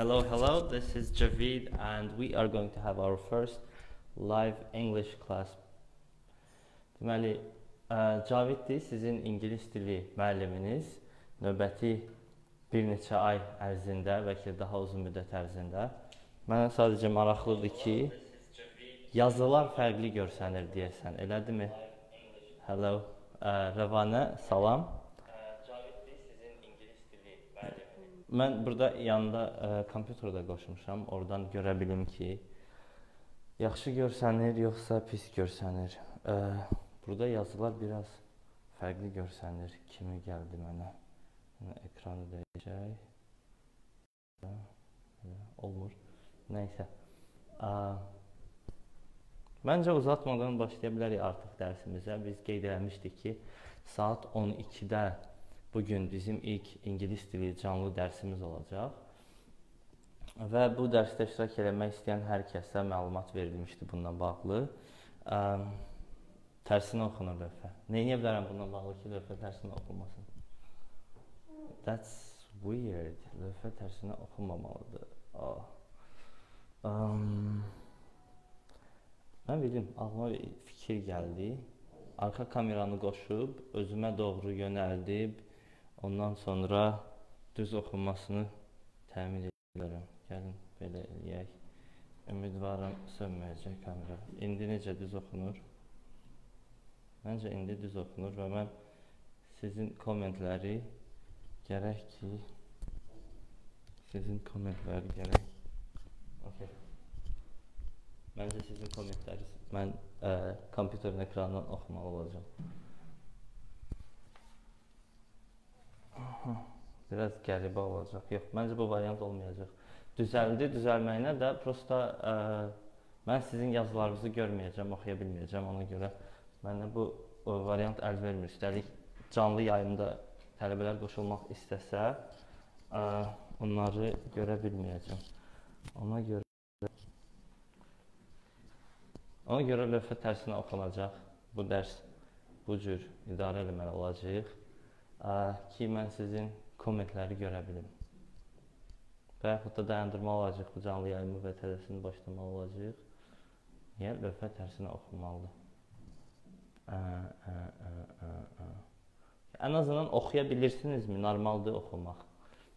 Hello, hello. This is Javid, and we are going to have our first live English class. Deməli, Caviddir, sizin ingilis dili müəlliminiz. Növbəti bir neçə ay ərzində, bəlkə daha uzun müddət ərzində. Mənə sadəcə maraqlıdır ki, yazılar fərqli görsənir deyəsən, elədirmi? Hello. Ə, Rəvanə, salam. Mən burada yanında ə, kompüter də qoşmuşam. Oradan görə bilim ki, yaxşı görsənir yoxsa pis görsənir. Ə, burada yazılar biraz fərqli görsənir. Kimi gəldi mənə? Yəni ekranı dəyişək. Olmur. Nəysə. Ə, Məncə uzatmadan başlaya bilərik artıq dərsimizə. Biz qeyd eləmişdik ki, saat 12-də bu gün bizim ilk ingilis dili canlı dərsimiz olacaq. Və bu dərsdə iştirak etmək istəyən hər kəsə məlumat verilmişdi bununla bağlı. Ə, tərsinə oxunur lövhə. Nə edə bilərəm bununla bağlı ki, lövhə tərsinə oxunmasın? That's weird. Lövhə tərsinə oxunmamalıdır. Oh. Um, Mən bildim, ağlıma bir fikir gəldi. Arxa kameranı qoşub, özümə doğru yönəldib, ondan sonra düz oxunmasını təmin edirəm. Gəlin belə eləyək. Ümidvaram sönməyəcək kamera. İndi necə düz oxunur? Məncə indi düz oxunur və mən sizin kommentləri gərək ki sizin kommentləri gərək. Okay. Məncə sizin kommentləriniz mən ə, kompüterin ekranından oxumalı olacağam. Aha, biraz qəribə olacaq. Yox, məncə bu variant olmayacaq. Düzəldi, düzəlməyinə də prosta ə, mən sizin yazılarınızı görməyəcəm, oxuya bilməyəcəm. Ona görə mənə bu o, variant əl vermir. Üstəlik canlı yayımda tələbələr qoşulmaq istəsə, ə, onları görə bilməyəcəm. Ona görə Ona görə lövhə tərsinə oxunacaq. Bu dərs bu cür idarə eləməli olacaq ki, mən sizin kommentləri görə bilim. Və yaxud da dayandırmalı olacaq bu canlı yayımı və tələsini başlamalı olacaq. Niyə lövhə tərsinə oxunmalıdır? Ə, ə, ə, ə, ə. Ən azından oxuya bilirsinizmi? Normaldır oxumaq.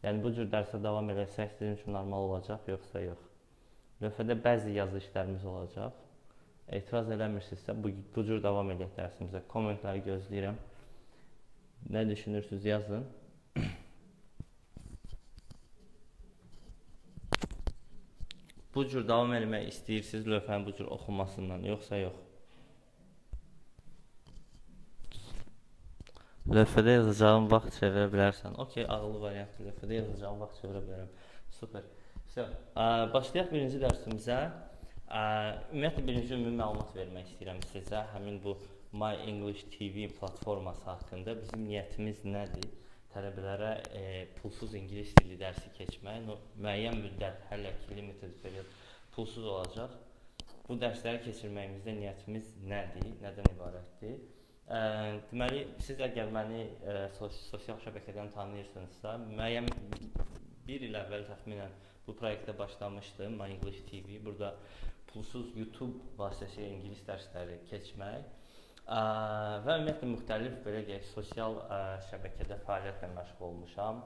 Yəni bu cür dərsə davam eləsək sizin üçün normal olacaq, yoxsa yox? Lövhədə bəzi yazı işlərimiz olacaq etiraz eləmirsinizsə, bu, bu cür davam edək dərsimizə. Kommentləri gözləyirəm. Nə düşünürsünüz, yazın. bu cür davam etmək istəyirsiniz lövhənin bu cür oxunmasından, yoxsa yox? Lövhədə yazacağım vaxt çevirə bilərsən. Okey, ağıllı variantdır. Lövhədə yazacağım vaxt çevirə bilərəm. Super. So, başlayaq birinci dərsimizə. Ümumiyyətlə birinci ümumi məlumat vermək istəyirəm sizə. Həmin bu My English TV platforması haqqında bizim niyyətimiz nədir? Tələbələrə e, pulsuz ingilis dili dərsi keçmək, müəyyən müddət, hələ ki limited period pulsuz olacaq. Bu dərsləri keçirməyimizdə niyyətimiz nədir? Nədən ibarətdir? Ə, deməli, siz əgər məni ə, sos sosial şəbəkədən tanıyırsınızsa, müəyyən bir il əvvəl təxminən bu proyektə başlamışdım, My English TV. Burada pulsuz YouTube vasitəsilə ingilis dərsləri keçmək və ümumiyyətlə müxtəlif belə deyək sosial ə, şəbəkədə fəaliyyətlə məşğul olmuşam.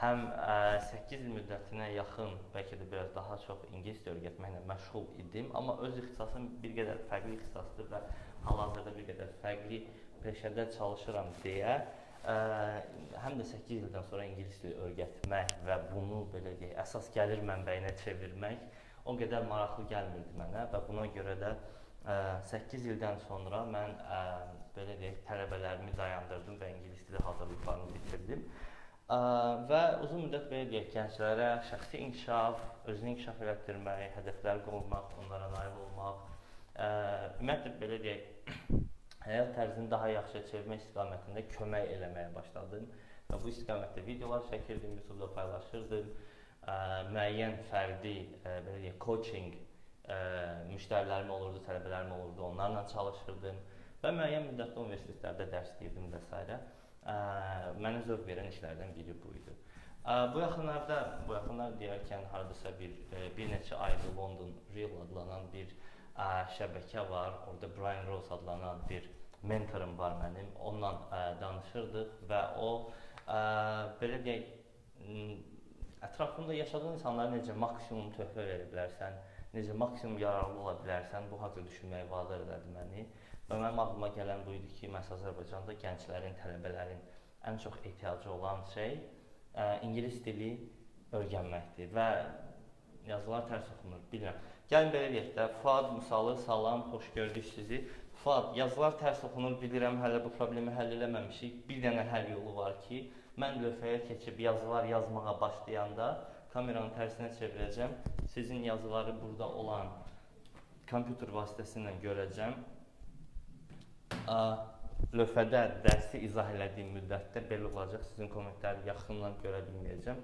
Həm ə, 8 il müddətinə yaxın, bəlkə də biraz daha çox ingilis dili öyrətməklə məşğul idim, amma öz ixtisasım bir qədər fərqli ixtisasdır və hal-hazırda bir qədər fərqli peşədə çalışıram deyə ə, həm də 8 ildən sonra ingilis dili öyrətmək və bunu belə deyək əsas gəlir mənbəyinə çevirmək o qədər maraqlı gəlmirdi mənə və buna görə də 8 ildən sonra mən ə, belə deyək, tələbələrimi dayandırdım və ingilis dili hazırlıqlarını bitirdim. Ə, və uzun müddət belə deyək, gənclərə şəxsi inkişaf, özünü inkişaf elətdirmək, hədəflər qoymaq, onlara nail olmaq, ə, ümumiyyətlə belə deyək, həyat tərzini daha yaxşı çevirmək istiqamətində kömək eləməyə başladım və bu istiqamətdə videolar çəkirdim, YouTube-da paylaşırdım ə, müəyyən fərdi ə, belə deyək, coaching ə, müştərilərim olurdu, tələbələrim olurdu, onlarla çalışırdım və müəyyən müddətdə universitetlərdə dərs deyirdim və s. Ə, mənə zövq verən işlərdən biri bu idi. Ə, Bu yaxınlarda, bu yaxınlar deyərkən hardasa bir e, bir neçə aydır London Real adlanan bir ə, şəbəkə var. Orada Brian Rose adlanan bir mentorum var mənim. Onunla ə, danışırdıq və o ə, belə deyək ətrafında yaşadığın insanlara necə maksimum töhfə verə bilərsən, necə maksimum yararlı ola bilərsən, bu haqqda düşünməyə vadar elədi məni. Və mənim ağlıma gələn bu idi ki, məs Azərbaycanda gənclərin, tələbələrin ən çox ehtiyacı olan şey ə, ingilis dili öyrənməkdir və yazılar tərs oxunur, bilmirəm. Gəlin belə deyək də, Fuad misalı, salam, xoş gördük sizi. Fuad, yazılar tərs oxunur, bilirəm, hələ bu problemi həll eləməmişik. Bir dənə həll yolu var ki, mən lövhəyə keçib yazılar yazmağa başlayanda kameranın tərsinə çevirəcəm. Sizin yazıları burada olan kompüter vasitəsilə görəcəm. Lövhədə dərsi izah elədiyim müddətdə belə olacaq. Sizin kommentləri yaxından görə bilməyəcəm.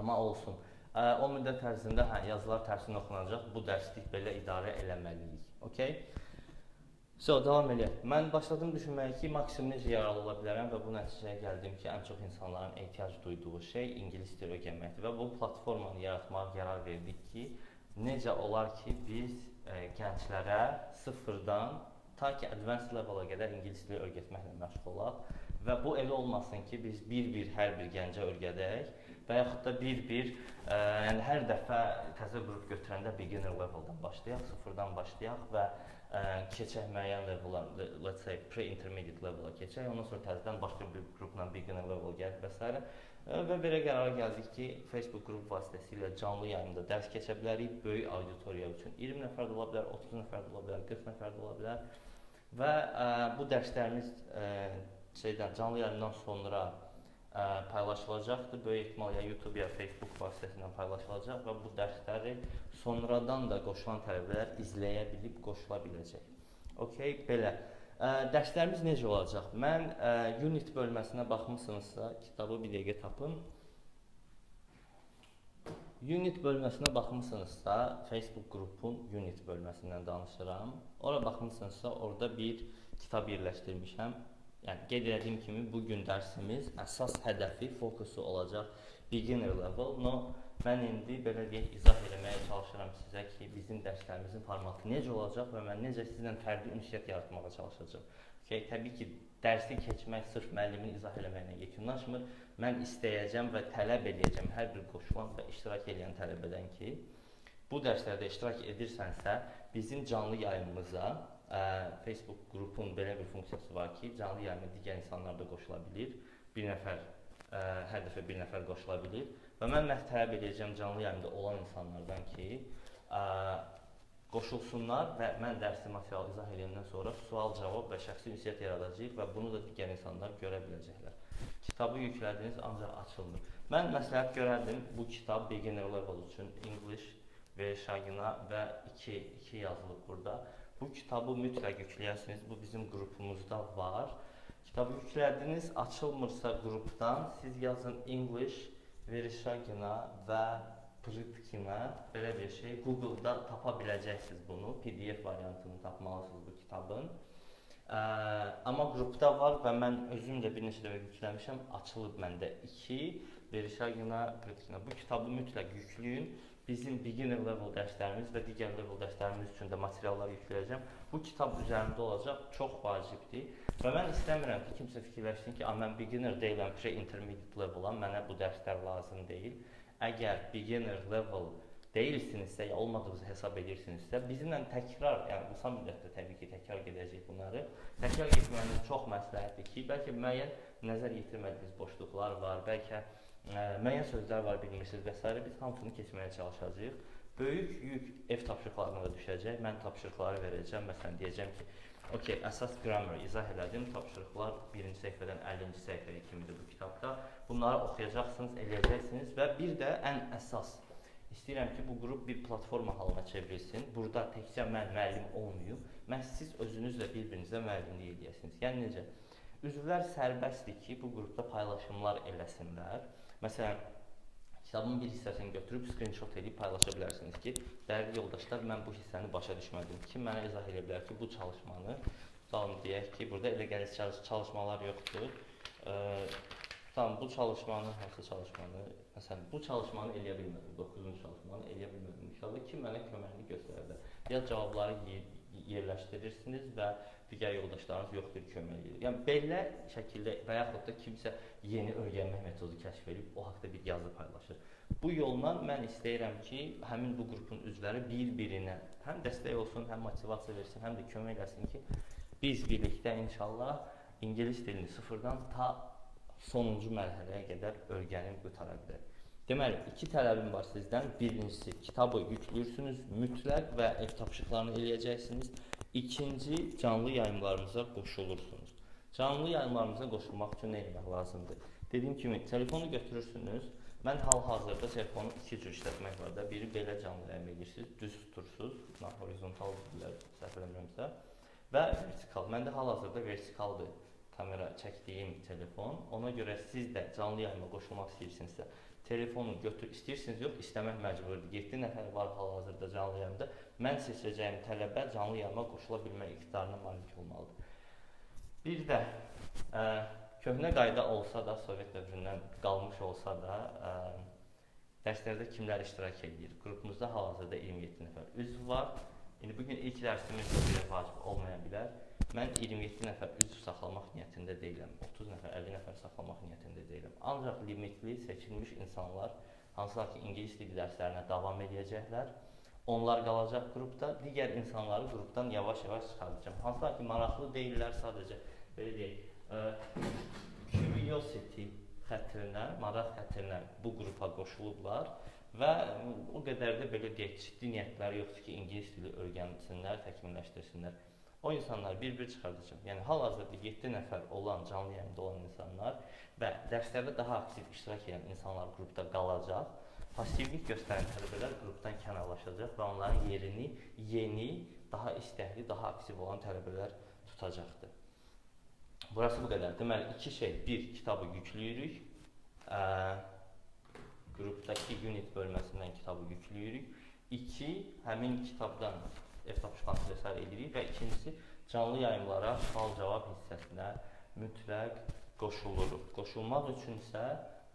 Amma olsun. O müddət ərzində hə yazılar tərsinə oxunacaq. Bu dərslik belə idarə eləməliyik. Okay? So, davam eləyək. Mən başladım düşünməyə ki, maksimum necə yararlı ola bilərəm və bu nəticəyə gəldim ki, ən çox insanların ehtiyac duyduğu şey ingilis dili öyrənməkdir və bu platformanı yaratmağa qərar verdik ki, necə olar ki, biz ə, gənclərə sıfırdan ta ki advanced level-a qədər ingilis dili öyrətməklə məşğul olaq və bu elə olmasın ki, biz bir-bir hər bir gəncə öyrədək və yaxud da bir-bir, ə, yəni hər dəfə təzə qrup götürəndə beginner level-dan başlayaq, sıfırdan başlayaq və ə, keçək müəyyən level'a, let's say pre-intermediate level-a keçək, ondan sonra təzədən başqa bir qrupla beginner level gəlib və s. və belə qərara gəldik ki, Facebook qrup vasitəsilə canlı yayımda dərs keçə bilərik böyük auditoriya üçün. 20 nəfər də ola bilər, 30 nəfər də ola bilər, 40 nəfər də ola bilər. Və ə, bu dərslərimiz ə, şeydən canlı yayımdan sonra ə, paylaşılacaqdır. Böyük ehtimal ya YouTube ya Facebook vasitəsilə paylaşılacaq və bu dərsləri sonradan da qoşulan tələbələr izləyə bilib qoşula biləcək. Okay, belə. Ə, dərslərimiz necə olacaq? Mən ə, unit bölməsinə baxmısınızsa, kitabı bir dəqiqə tapın. Unit bölməsinə baxmısınızsa, Facebook qrupun unit bölməsindən danışıram. Ora baxmısınızsa, orada bir kitab yerləşdirmişəm. Yəni qeyd etdiyim kimi bu gün dərsimiz əsas hədəfi, fokusu olacaq beginner level. No, mən indi belə deyək, izah etməyə çalışıram sizə ki, bizim dərslərimizin formatı necə olacaq və mən necə sizlə fərqli ünsiyyət yaratmağa çalışacağam. Okay, təbii ki, dərsi keçmək sırf müəllimin izah eləməklə yekunlaşmır. Mən istəyəcəm və tələb edəcəm hər bir qoşulan və iştirak edən tələbədən ki, bu dərslərdə iştirak edirsənsə, bizim canlı yayımımıza ə, Facebook qrupun belə bir funksiyası var ki, canlı yayıma digər insanlar da qoşula bilir. Bir nəfər ə, hər dəfə bir nəfər qoşula bilir və mən məhz tələb edəcəm canlı yayımda olan insanlardan ki, ə, qoşulsunlar və mən dərsi material izah edəndən sonra sual-cavab və şəxsi ünsiyyət yaradacağıq və bunu da digər insanlar görə biləcəklər. Kitabı yüklədiniz, ancaq açılmır. Mən məsləhət görərdim bu kitab beginner level üçün English verişagina və 2 2 yazılıb burada. Bu kitabı mütləq yükləyəsiniz. Bu bizim qrupumuzda var. Kitabı yüklədiniz, açılmırsa qrupdan siz yazın English verişagina və Pritkina belə bir şey Google-da tapa biləcəksiniz bunu. PDF variantını tapmalısınız bu kitabın. Ə, amma qrupda var və mən özüm də bir neçə dəfə yükləmişəm. Açılıb məndə 2 Verişagina Pritkina. Bu kitabı mütləq yükləyin. Bizim beginner level dərslərimiz və digər level dərslərimiz üçün də materiallar yükləyəcəm. Bu kitab üzərində olacaq, çox vacibdir. Və mən istəmirəm ki, kimsə fikirləşsin ki, mən beginner deyiləm, pre-intermediate levelam, mənə bu dərslər lazım deyil əgər beginner level deyilsinizsə, ya olmadığınızı hesab edirsinizsə, bizimlə təkrar, yəni qısa müddətdə təbii ki, təkrar gedəcək bunları. Təkrar etməyiniz çox məsləhətdir ki, bəlkə müəyyən nəzər yetirmədiyiniz boşluqlar var, bəlkə müəyyən sözlər var bilmirsiniz və s. biz hamısını keçməyə çalışacağıq. Böyük yük ev tapşırıqlarına da düşəcək. Mən tapşırıqları verəcəm. Məsələn, deyəcəm ki, Okay, əsas grammar izah elədim. Tapşırıqlar 1-ci səhifədən 50-ci səhifəyə kimidir bu kitabda. Bunları oxuyacaqsınız, eləyəcəksiniz və bir də ən əsas istəyirəm ki, bu qrup bir platforma halına çevrilsin. Burada təkcə mən müəllim olmayım. Məhz siz özünüzlə bir-birinizə müəllimlik edəsiniz. Yəni necə? Üzvlər sərbəstdir ki, bu qrupda paylaşımlar eləsinlər. Məsələn, kitabın bir hissəsini götürüb screenshot edib paylaşa bilərsiniz ki, dəyərli yoldaşlar, mən bu hissəni başa düşmədim. Kim mənə izah edə bilər ki, bu çalışmanı, tutalım deyək ki, burada elə gəlir çalışmalar yoxdur. Ə, Tamam, bu çalışmanı, hansı çalışmanı, məsələn, bu çalışmanı eləyə bilmədim, 9-cu çalışmanı eləyə bilmədim. İnşallah ki, mənə köməklik göstərər. Ya cavabları yerləşdirirsiniz və digər yoldaşlarınız yoxdur kömək edir. Yəni belə şəkildə və yaxud da kimsə yeni öyrənmə metodu kəşf edib o haqqda bir yazı paylaşır. Bu yolla mən istəyirəm ki, həmin bu qrupun üzvləri bir-birinə həm dəstək olsun, həm motivasiya versin, həm də kömək eləsin ki, biz birlikdə inşallah ingilis dilini sıfırdan ta sonuncu mərhələyə qədər öyrənib qutara bilərik. Deməli, iki tələbim var sizdən. Birincisi, kitabı yükləyirsiniz mütləq və ev tapşırıqlarını eləyəcəksiniz. İkinci, canlı yayımlarımıza qoşulursunuz. Canlı yayımlarımıza qoşulmaq üçün nə etmək lazımdır? Dediyim kimi, telefonu götürürsünüz. Mən hal-hazırda telefonu iki cür işlətmək var da. Biri belə canlı yayım edirsiniz, düz tutursunuz, horizontal bilər, səhv eləmirəmsə və vertikal. Məndə hal-hazırda vertikaldır kamera çəkdiyim telefon. Ona görə siz də canlı yayıma qoşulmaq istəyirsinizsə, telefonu götür, istəyirsiniz yox, istəmək məcburidir. 7 nəfər var hal-hazırda canlı yayımda. Mən seçəcəyim tələbə canlı yayıma qoşula bilmək iqtidarına malik olmalıdır. Bir də ə, köhnə qayda olsa da, Sovet dövründən qalmış olsa da, ə, dərslərdə kimlər iştirak edir? Qrupumuzda hal-hazırda 27 nəfər üzv var. İndi bu gün ilk dərsimiz belə vacib olmaya bilər. Mən 27 nəfər üzv saxlamaq niyyətində deyiləm. 30 nəfər, 50 nəfər saxlamaq niyyətində deyiləm. Ancaq limitli seçilmiş insanlar hansılar ki, ingilis dili dərslərinə davam edəcəklər, onlar qalacaq qrupda, digər insanları qrupdan yavaş-yavaş çıxardacağam. Hansılar ki, maraqlı deyirlər, sadəcə belə deyək, curiosity xətrinə, maraq xətrinə bu qrupa qoşulublar və o qədər də belə deyək, ciddi niyyətləri yoxdur ki, ingilis dili öyrənsinlər, təkmilləşdirsinlər. O insanlar bir-bir çıxardacaq. Yəni hal-hazırda 7 nəfər olan canlı yayımda olan insanlar və dərslərdə daha aktiv iştirak edən insanlar qrupda qalacaq. Passivlik göstərən tələbələr qrupdan kənarlaşacaq və onların yerini yeni, daha istəkli, daha aktiv olan tələbələr tutacaqdır. Burası bu qədər. Deməli, iki şey. Bir, kitabı yükləyirik. Ə, qrupdakı unit bölməsindən kitabı yükləyirik. İki, həmin kitabdan ev tapşırıqlarını vesaire edirik və ikincisi canlı yayımlara sual-cavab hissəsinə mütləq qoşuluruq. Qoşulmaq üçün isə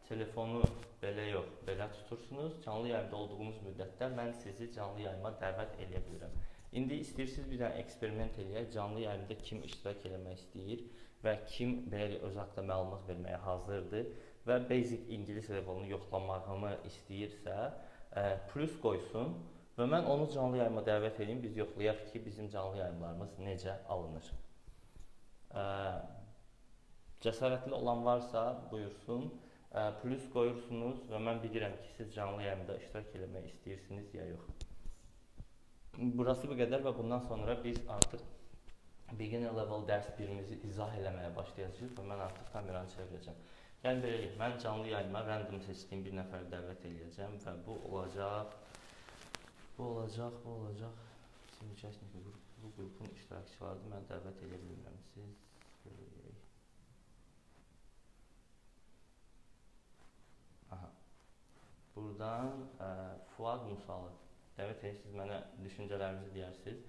telefonu belə yox, belə tutursunuz. Canlı yayımda olduğunuz müddətdə mən sizi canlı yayıma dəvət edə bilirəm. İndi istəyirsiniz bir dənə eksperiment eləyək. Canlı yayımda kim iştirak etmək istəyir və kim belə öz haqqında məlumat verməyə hazırdır və basic ingilis levelini yoxlamağımı istəyirsə, plus qoysun Və mən onu canlı yayıma dəvət edeyim, biz yoxlayaq ki, bizim canlı yayımlarımız necə alınır. Ə, cəsarətli olan varsa, buyursun, ə, plus qoyursunuz və mən bilirəm ki, siz canlı yayımda iştirak etmək istəyirsiniz ya yox. Burası bu qədər və bundan sonra biz artıq beginner level dərs birimizi izah eləməyə başlayacağıq və mən artıq kameranı çevirəcəm. Yəni belə, mən canlı yayıma random seçdiyim bir nəfəri dəvət edəcəm və bu olacaq Bu olacaq, bu olacaq. Bizim Üçəşnik qrup, bu qrupun iştirakçılarını mən dəvət edə bilmirəm. Siz görürük. Aha. Buradan ə, Fuad Musalı. Dəvət edir, siz mənə düşüncələrinizi deyərsiniz.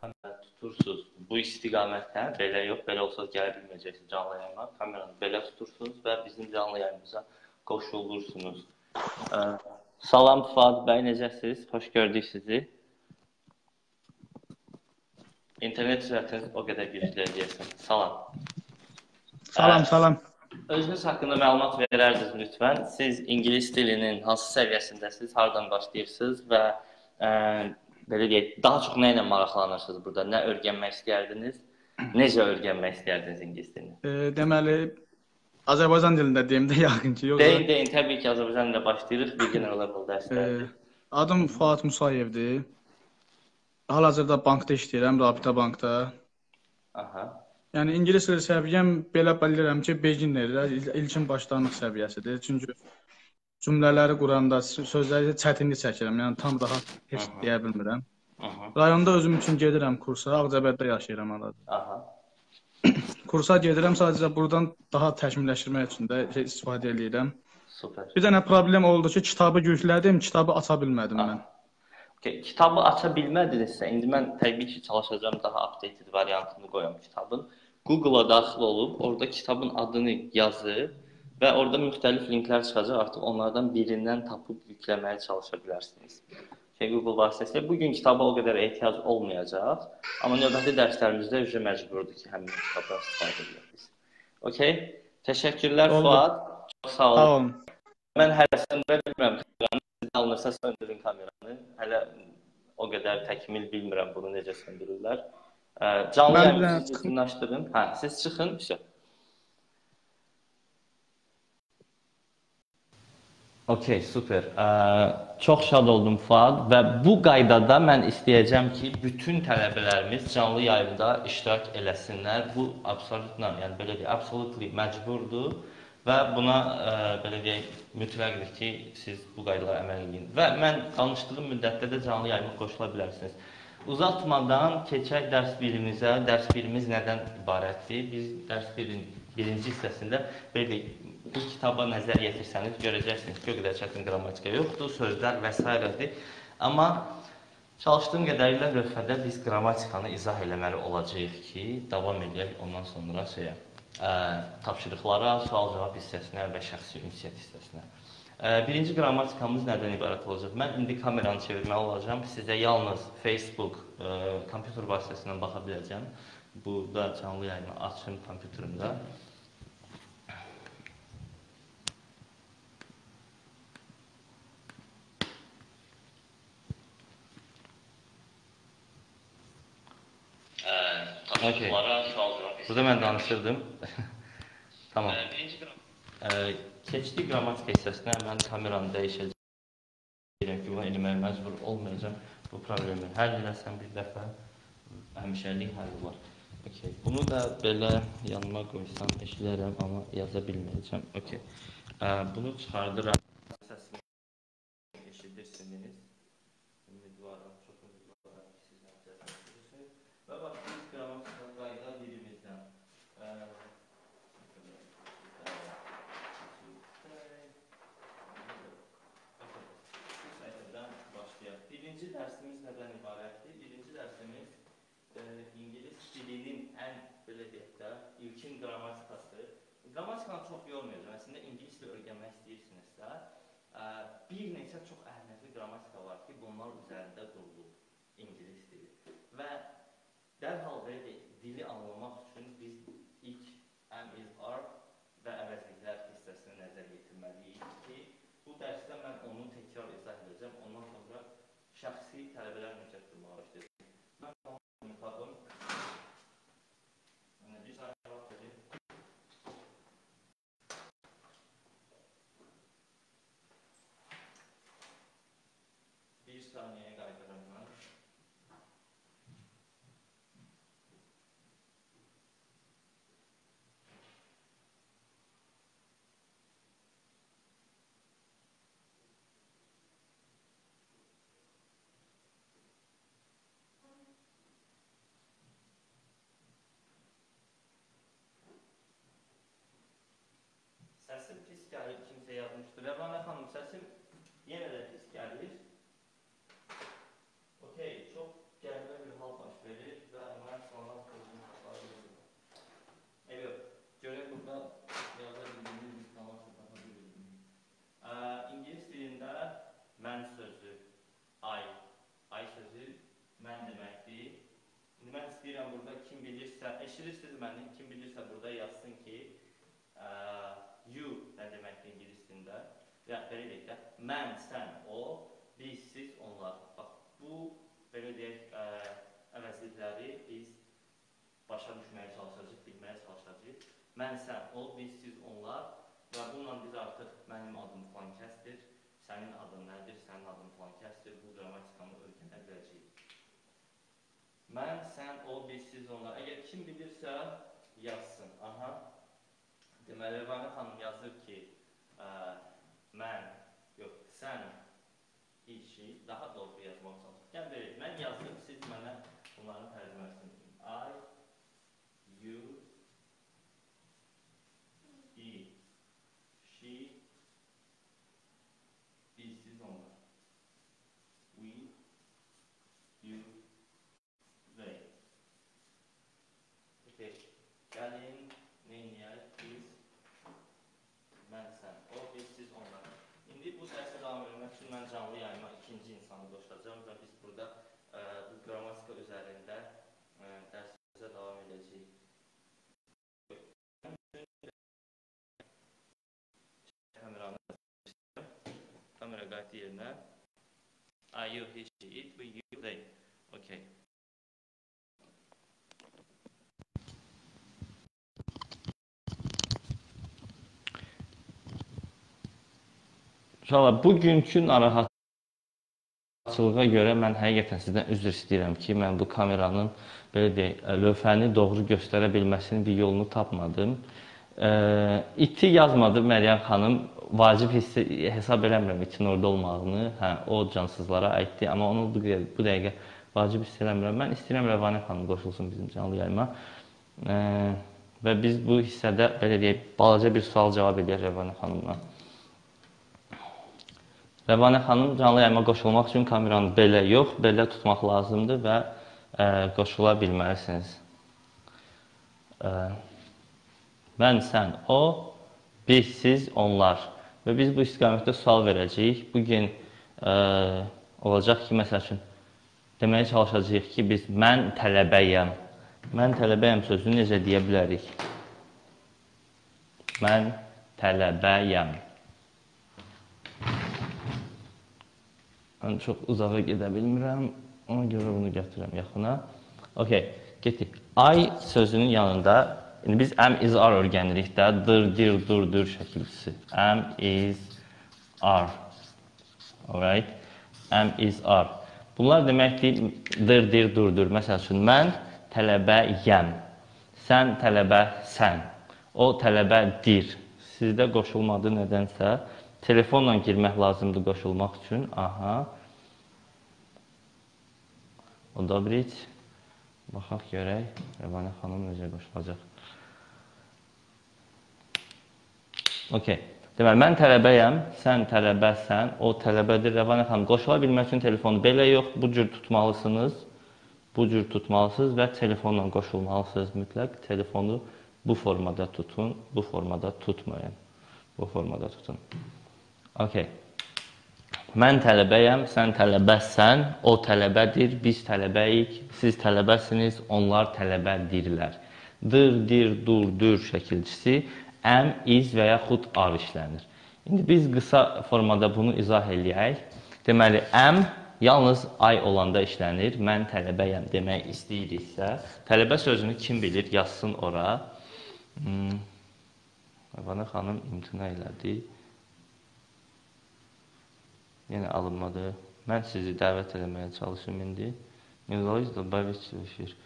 Kamera tutursunuz bu istiqamətdən, belə yox, belə olsa gələ bilməyəcəksiniz canlı yayıma. Kameranı belə tutursunuz və bizim canlı yayımımıza qoşulursunuz. Ə, Salam Fuad bəy, necəsiz? Xoş gördük sizi. İnternet sürətiniz o qədər güclü deyəsən. Salam. Salam, ə, salam. Özünüz haqqında məlumat verərdiniz lütfən. Siz ingilis dilinin hansı səviyyəsindəsiniz, hardan başlayırsınız və ə, belə deyək, daha çox nə ilə maraqlanırsınız burada? Nə öyrənmək istəyərdiniz? Necə öyrənmək istəyərdiniz ingilis dilini? E, deməli, Azərbaycan dilində deyim də yəqin ki, yox. Deyin, deyin, təbii ki, Azərbaycan dilində başlayırıq, beginner level dərslərdir. Adım Fuad Musayevdir. Hal-hazırda bankda işləyirəm, Rabitə bankda. Aha. Yəni ingilis dili səviyyəm belə bilirəm ki, beginner, ilkin başlanğıc səviyyəsidir. Çünki cümlələri quranda sözləri çətinlik çəkirəm. Yəni tam rahat heç deyə bilmirəm. Aha. Rayonda özüm üçün gedirəm kursa, Ağcabəddə yaşayıram anadır. Aha kursa gedirəm, sadəcə burdan daha təkmilləşdirmək üçün də şey istifadə edirəm. Super. Bir dənə problem oldu ki, kitabı yüklədim, kitabı aça bilmədim mən. Okay, kitabı aça bilmədinizsə, indi mən təbii ki, çalışacağam daha updated variantını qoyam kitabın. Google-a daxil olub, orada kitabın adını yazıb və orada müxtəlif linklər çıxacaq. Artıq onlardan birindən tapıb yükləməyə çalışa bilərsiniz. Şey Google vasitəsilə bu gün kitaba o qədər ehtiyac olmayacaq, amma növbəti dərslərimizdə üzə məcburdur ki, həmin kitabdan istifadə edək. Okay? Təşəkkürlər Oldu. Fuad. Çox sağ olun. Sağ olun. Mən hələ söndürə bilmirəm kameranı. Siz alınırsa söndürün kameranı. Hələ o qədər təkmil bilmirəm bunu necə söndürürlər. Canlı dənə siz yekunlaşdırın. Hə, siz çıxın, vəsə. Okay, super. Ə, çox şad oldum Fuad və bu qaydada mən istəyəcəm ki, bütün tələbələrimiz canlı yayımda iştirak eləsinlər. Bu absolutla, yəni belə deyək, absolutely məcburdur və buna ə, belə deyək, mütləqdir ki, siz bu qaydalara əməl edin. Və mən danışdığım müddətdə də canlı yayıma qoşula bilərsiniz. Uzatmadan keçək dərs birimizə. Dərs birimiz nədən ibarətdir? Biz dərs birin birinci hissəsində belə bu kitaba nəzər yetirsəniz görəcəksiniz ki, o qədər çətin qrammatika yoxdur, sözlər və s.dir. Amma çalışdığım qədərilə lövhədə biz qrammatikanı izah eləməli olacağıq ki, davam edək ondan sonra şeyə, ə, tapşırıqlara, sual-cavab hissəsinə və şəxsi ünsiyyət hissəsinə. Birinci qrammatikamız nədən ibarət olacaq? Mən indi kameranı çevirməli olacağam. Sizə yalnız Facebook, kompüter vasitəsilə baxa biləcəm. Burada canlı yayını açım kompüterimdə. Tapşırıqlara, sual-cavab Burada mən danışırdım. tamam. Ə, Birinci qram Ə, keçdik qrammatika hissəsinə. Mən kameranı dəyişəcəm ki, bunu eləməyə məcbur olmayacağam. Bu problemi həll eləsəm bir dəfə həmişəlik həlli var. Okay. Bunu da belə yanıma qoysam eşidərəm, amma yaza bilməyəcəm. Okay. Ə, bunu çıxardıram. Səsini eşidirsiniz. Ümidvaram, çox ümidvaram ki, siz mənim səsimi eşidirsiniz. Və bax, biz qrammatika qayda birimizdən. Ə, Bu səhifədən başlayaq. Birinci dərsimiz nədən ibarətdir? Birinci dərsimiz e, ingilis dilinin ən belə deyək də ilkin qrammatikası. Qrammatikanı çox yormayacağam. Əslində ingilis dili öyrənmək istəyirsinizsə, bir neçə çox əhəmiyyətli qrammatika ස්ථානයයි කායිත eşidirsiniz məni, kim bilirsə burada yazsın ki, ə, you nə deməkdir ingilis dilində? Belə deyək də, mən, sən, o, biz, siz, onlar. Bax, bu belə deyək, ə, əvəzlikləri biz başa düşməyə çalışacağıq, bilməyə çalışacağıq. Mən, sən, o, biz, siz, onlar və bununla biz artıq mənim adım falan kəsdir, sənin adın nədir, sənin adın falan kəsdir, bu qrammatikanı öyrənə biləcəyik. Mən, sən, o, biz, siz, onlar. Əgər kim bilirsə, yazsın. Aha. Deməli, Rəvanə xanım yazır ki, ə, mən, yox, sən, işi daha doğru yazmaq çalışır. Gəl verək, mən yazdım, siz mənə bunların tərcüməsini deyin. I, you, he, she, biz, siz, onlar. We, you, they. Okay. Gəlin, neyniyək biz? üçün mən canlı yayıma ikinci insanı qoşacağam və biz burada ə, bu qrammatika üzərində ə, dərsimizə davam edəcəyik. Kameranı yerinə. Are you he she it we you they. Okay. Uşaqlar, bugünkü narahatçılığa görə mən həqiqətən sizdən üzr istəyirəm ki, mən bu kameranın belə deyək, lövhəni doğru göstərə bilməsinin bir yolunu tapmadım. İti yazmadı Məryəm xanım. Vacib hissi hesab eləmirəm itin orada olmağını. Hə, o cansızlara aiddir, amma onu bu, bu dəqiqə vacib hiss eləmirəm. Mən istəyirəm Rəvanə xanım qoşulsun bizim canlı yayıma. E, və biz bu hissədə belə deyək, balaca bir sual cavab edək Rəvanə xanımla. Rəvanə xanım canlı yayıma qoşulmaq üçün kameranı belə yox, belə tutmaq lazımdır və ə, qoşula bilməlisiniz. Ə, mən, sən, o, biz, siz, onlar. Və biz bu istiqamətdə sual verəcəyik. Bu gün ə, olacaq ki, məsəl üçün deməyə çalışacağıq ki, biz mən tələbəyəm. Mən tələbəyəm sözünü necə deyə bilərik? Mən tələbəyəm. Mən çox uzağa gedə bilmirəm. Ona görə bunu gətirirəm yaxına. Okay, getdik. I sözünün yanında indi biz am is are öyrənirik də. Dır, dir, dur, dur şəkilçisi. Am is are. Alright. Am is are. Bunlar deməkdir dır, dir, durdur. Məsəl üçün mən tələbəyəm. Sən tələbəsən. O tələbədir. Sizdə qoşulmadı nədənsə. Telefonla girmək lazımdır qoşulmaq üçün. Aha. Odobrić. Baxaq görək. Rəvanə xanım necə qoşulacaq. Okay. Deməli, mən tələbəyəm, sən tələbəsən, o tələbədir. Rəvanə xanım, qoşula bilmək üçün telefonu belə yox, bu cür tutmalısınız. Bu cür tutmalısınız və telefonla qoşulmalısınız mütləq. Telefonu bu formada tutun, bu formada tutmayın. Bu formada tutun. Okay. Mən tələbəyəm, sən tələbəsən, o tələbədir, biz tələbəyik, siz tələbəsiniz, onlar tələbədirlər. Dır, dir, dur, dür şəkilçisi əm, iz və yaxud ar işlənir. İndi biz qısa formada bunu izah eləyək. Deməli, əm yalnız ay olanda işlənir. Mən tələbəyəm demək istəyiriksə, tələbə sözünü kim bilir, yazsın ora. Hmm. Əvvələ xanım imtina elədi. Yenə alınmadı. Mən sizi dəvət eləməyə çalışım indi. Mirzalı Zdalbayeviç çalışır.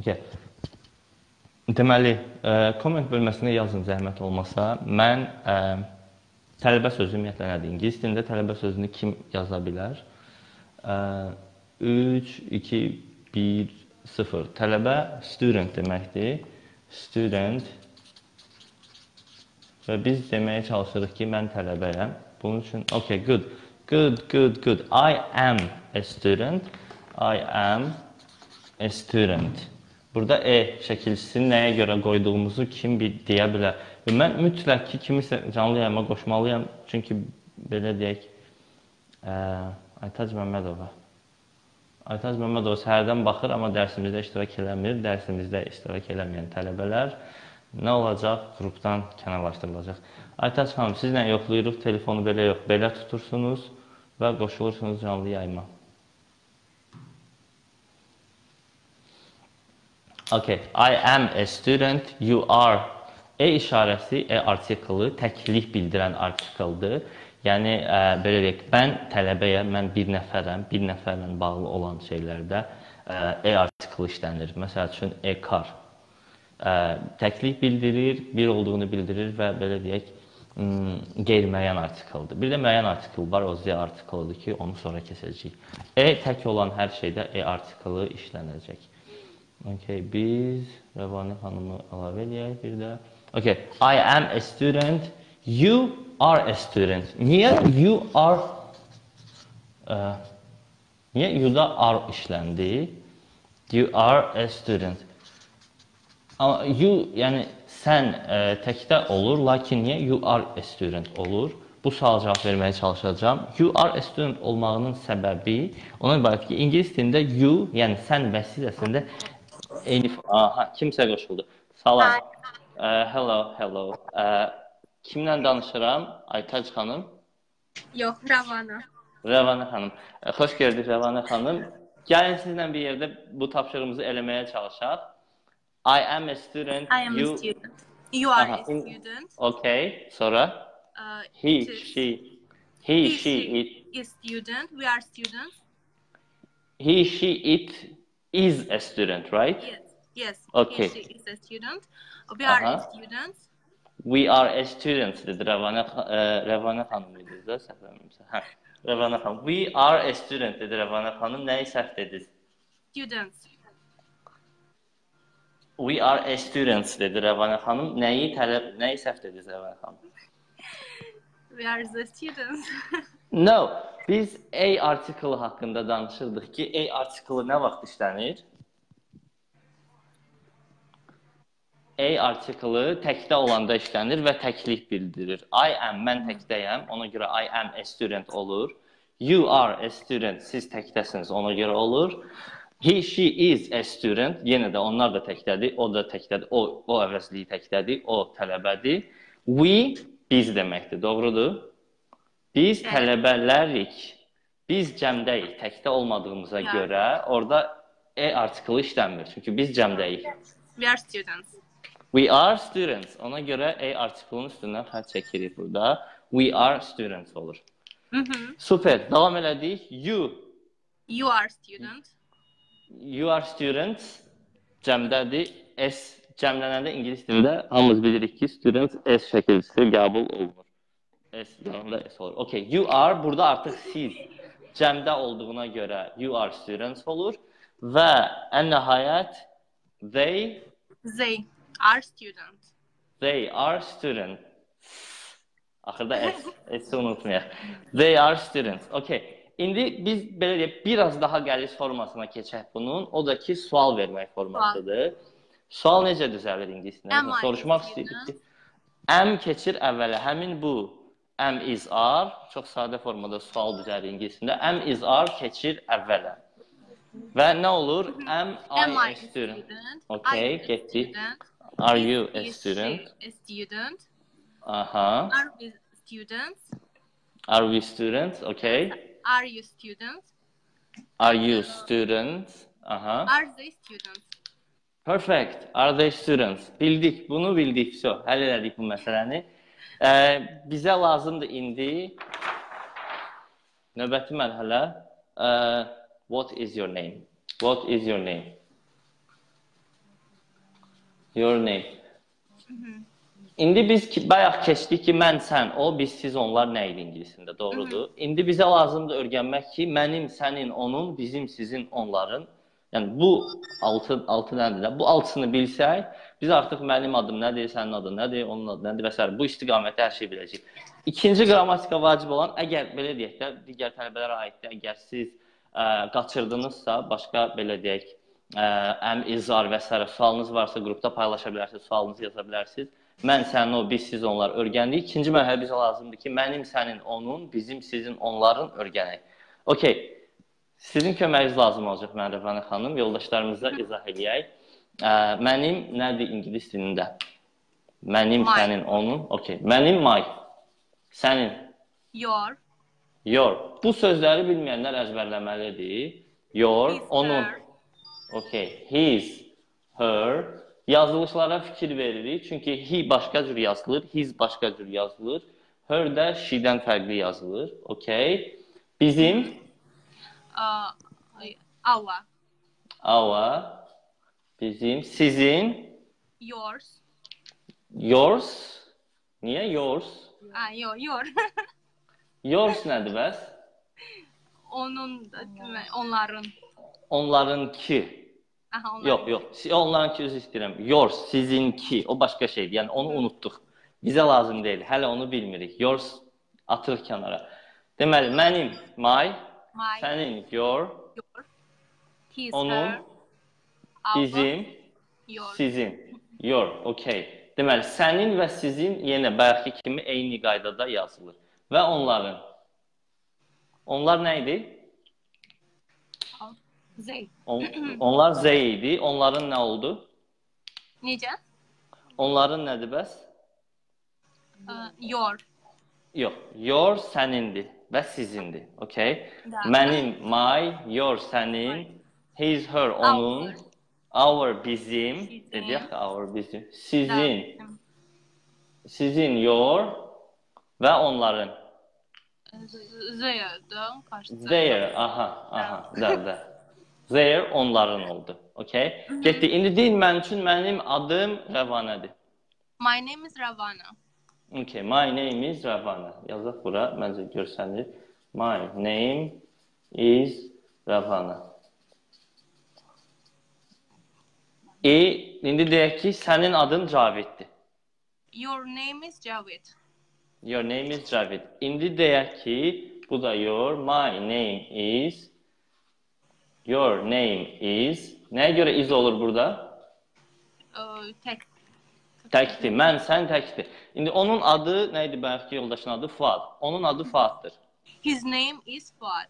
Okay. Deməli, ə, e, komment bölməsinə yazın zəhmət olmasa. Mən ə, e, tələbə sözü ümumiyyətlə nədir? İngilis dilində tələbə sözünü kim yaza bilər? Ə, 3 2 1 0. Tələbə student deməkdir. Student və biz deməyə çalışırıq ki, mən tələbəyəm. Bunun üçün okay, good. Good, good, good. I am a student. I am a student. Burada e şəkilçisini nəyə görə qoyduğumuzu kim bir deyə bilər. Və mən mütləq ki, kimisə canlı yayıma qoşmalıyam. Çünki belə deyək, ə, Aytac Məmmədova Aytaz Məmmədov səhərdən baxır, amma dərsimizdə iştirak eləmir. Dərsimizdə iştirak eləməyən tələbələr nə olacaq? Qrupdan kənarlaşdırılacaq. Aytaz xanım, sizlə yoxlayırıq, telefonu belə yox, belə tutursunuz və qoşulursunuz canlı yayıma. Okay, I am a student, you are. E işarəsi, e artiklı təklik bildirən artikeldir. Yəni ə, belə deyək, mən tələbəyəm, mən bir nəfərəm, bir nəfərlə bağlı olan şeylərdə ə, e artiklı işlənir. Məsəl üçün e-car ə, təklif bildirir, bir olduğunu bildirir və belə deyək, qeyri-müəyyən artikeldir. Bir də müəyyən artikel var, o z artikelidir ki, onu sonra keçəcəyik. E tək olan hər şeydə e artikeli işlənəcək. Okay, biz Rəvani xanımı əlavə eləyək bir də. Okay, I am a student. You are a student. Niyə you are ə, niyə you-da are işləndi? You are a student. Amma you, yəni sən ə, təkdə olur, lakin niyə you are a student olur? Bu suala cavab verməyə çalışacağam. You are a student olmağının səbəbi ondan ibarətdir ki, ingilis dilində you, yəni sən vəsiləsində eyni aha, kimsə qoşuldu. Salam. Ə, hello, hello. Ə, kimlə danışıram? Aytac xanım. Yox, Ravana. Rəvanə xanım. Xoş gördük Rəvanə xanım. Gəlin sizlə bir yerdə bu tapşırığımızı eləməyə çalışaq. I am a student. I am you... a student. You are Aha. a student. Okay. Sonra Uh, he, is- she, he, He, she, she. it, is student. We are students. he, she, it is a student, right? Yes. Yes. Okay. He, she is a student. We are Aha. a students. We are a student dedi Rəvanə Rəvanə xanım idi də səhv eləmirəmsə. Hə. Rəvanə xanım. We are a student dedi Rəvanə xanım. Nəyi səhv dediniz? Students. We are a students dedi Rəvanə xanım. Nəyi tələb, nəyi səhv dediniz Rəvanə xanım? We are the students. No, biz a artiklı haqqında danışırdıq ki, a artiklı nə vaxt işlənir? A artiklı təkdə olanda işlənir və təklik bildirir. I am mən təkdəyəm, ona görə I am a student olur. You are a student, siz təkdəsiniz, ona görə olur. He, she is a student, yenə də onlar da təkdədir, o da təkdədir, o o əvəzliyi təkdədir, o tələbədir. We biz deməkdir, doğrudur? Biz tələbələrik. Biz cəmdəyik, təkdə olmadığımıza Ya. görə orada e artiklı işlənmir. Çünki biz cəmdəyik. We are students. We are students. Ona görə e artiklının üstündən xətt çəkirik burada. We are students olur. Mhm. Super. Davam elədik. You You are student. You are students cəmdədir. S cəmlənəndə ingilis dilində hamımız bilirik ki, students S şəkilçisi qəbul olunur. S yanında S olur. Okay, you are burada artıq siz cəmdə olduğuna görə you are students olur və ən nəhayət they They are students. they are students. Axırda S, S unutmayaq. They are students. Okay. İndi biz belə deyək, biraz daha qəliz formasına keçək bunun. O da ki, sual vermək formasıdır. Sual necə düzəlir ingilis dilində? Am I Soruşmaq istəyirik am keçir əvvələ. Həmin bu am is are çox sadə formada sual düzəlir ingilis dilində. Am is are keçir əvvələ. Və nə olur? Am I Am I a student? Okay, I am a getdik. student. Are you a student? a student? Aha. Are we students? Are we students? Okay. Are you students? Are you students? Aha. Are they students? Perfect. Are they students? Bildik. Bunu bildik. So, həll elədik bu məsələni. Ee, bizə lazımdır indi növbəti mərhələ. Ee, what is your name? What is your name? Your name. İndi biz ki, bayaq keçdik ki, mən, sən, o, biz, siz, onlar nə idi ingilisində, doğrudur? İndi bizə lazımdır öyrənmək ki, mənim, sənin, onun, bizim, sizin, onların. Yəni bu 6 6 nədir? Bu altısını bilsək, biz artıq mənim adım nədir, sənin adın nədir, onun adı nədir və s. bu istiqamətdə hər şey biləcəyik. İkinci qrammatika vacib olan, əgər belə deyək də, digər tələbələrə aiddir, əgər siz ə, qaçırdınızsa, başqa belə deyək, ə, əm, izar və s. sualınız varsa qrupda paylaşa bilərsiniz, sualınızı yaza bilərsiniz. Mən, sənin, o, biz, siz, onlar öyrəndik. İkinci mərhələ bizə lazımdır ki, mənim, sənin, onun, bizim, sizin, onların öyrənək. Okay. Sizin köməyiniz lazım olacaq mənə Rəvanə xanım. Yoldaşlarımıza izah eləyək. Ə, mənim nədir ingilis dilində? Mənim, My. sənin, onun. Okay. Mənim, my. Sənin, Your. your. Bu sözləri bilməyənlər əzbərləməlidir. Your, His, onun. her. Okay. His, her. Yazılışlara fikir veririk. Çünki he başqa cür yazılır, his başqa cür yazılır. Her də she-dən fərqli yazılır. Okay. Bizim, Uh, our. our, bizim, sizin, Yours. yours. Niyə yours? Ah, your. Your. Yours nədir bəs? Onun, onların. Onlarınki. Aha, onların. Yox, yox. Onlarınki üzr istəyirəm. Yours, sizinki. O başqa şeydir. Yəni onu unutduq. Bizə lazım deyil. Hələ onu bilmirik. Yours atırıq kənara. Deməli, mənim my, My. sənin your, Your. His, onun, her. Our. bizim, Your. sizin. Your, okay. Deməli, sənin və sizin yenə bayaqki kimi eyni qaydada yazılır. Və onların. Onlar nə idi? They. On, onlar they idi. Onların nə oldu? Necə? Onların nədir bəs? Uh, your. Yox, your sənindir və sizindir. Okay? Da. Mənim, my, your sənin, his, her onun, our bizim, Sizin. dedik our bizim, sizin, sizin, your və onların. They'den karşısı. Their, aha, aha, da, da. Their onların oldu. Okay? Getdi. İndi deyin mənim üçün mənim adım Rəvanədir. My name is Ravana. Okay, my name is Ravana. Yazaq bura, məncə görsənir. My name is Ravana. E, indi deyək ki, sənin adın Caviddir. Your name is Javed. Your name is Cavid. İndi deyək ki, bu da your, my name is Your name is Nəyə görə is olur burada? Uh, tek. Təkdir. Mən, sən təkdir. İndi onun adı nə idi bayaqki yoldaşın adı? Fuad. Onun adı Fuaddır. His name is Fuad.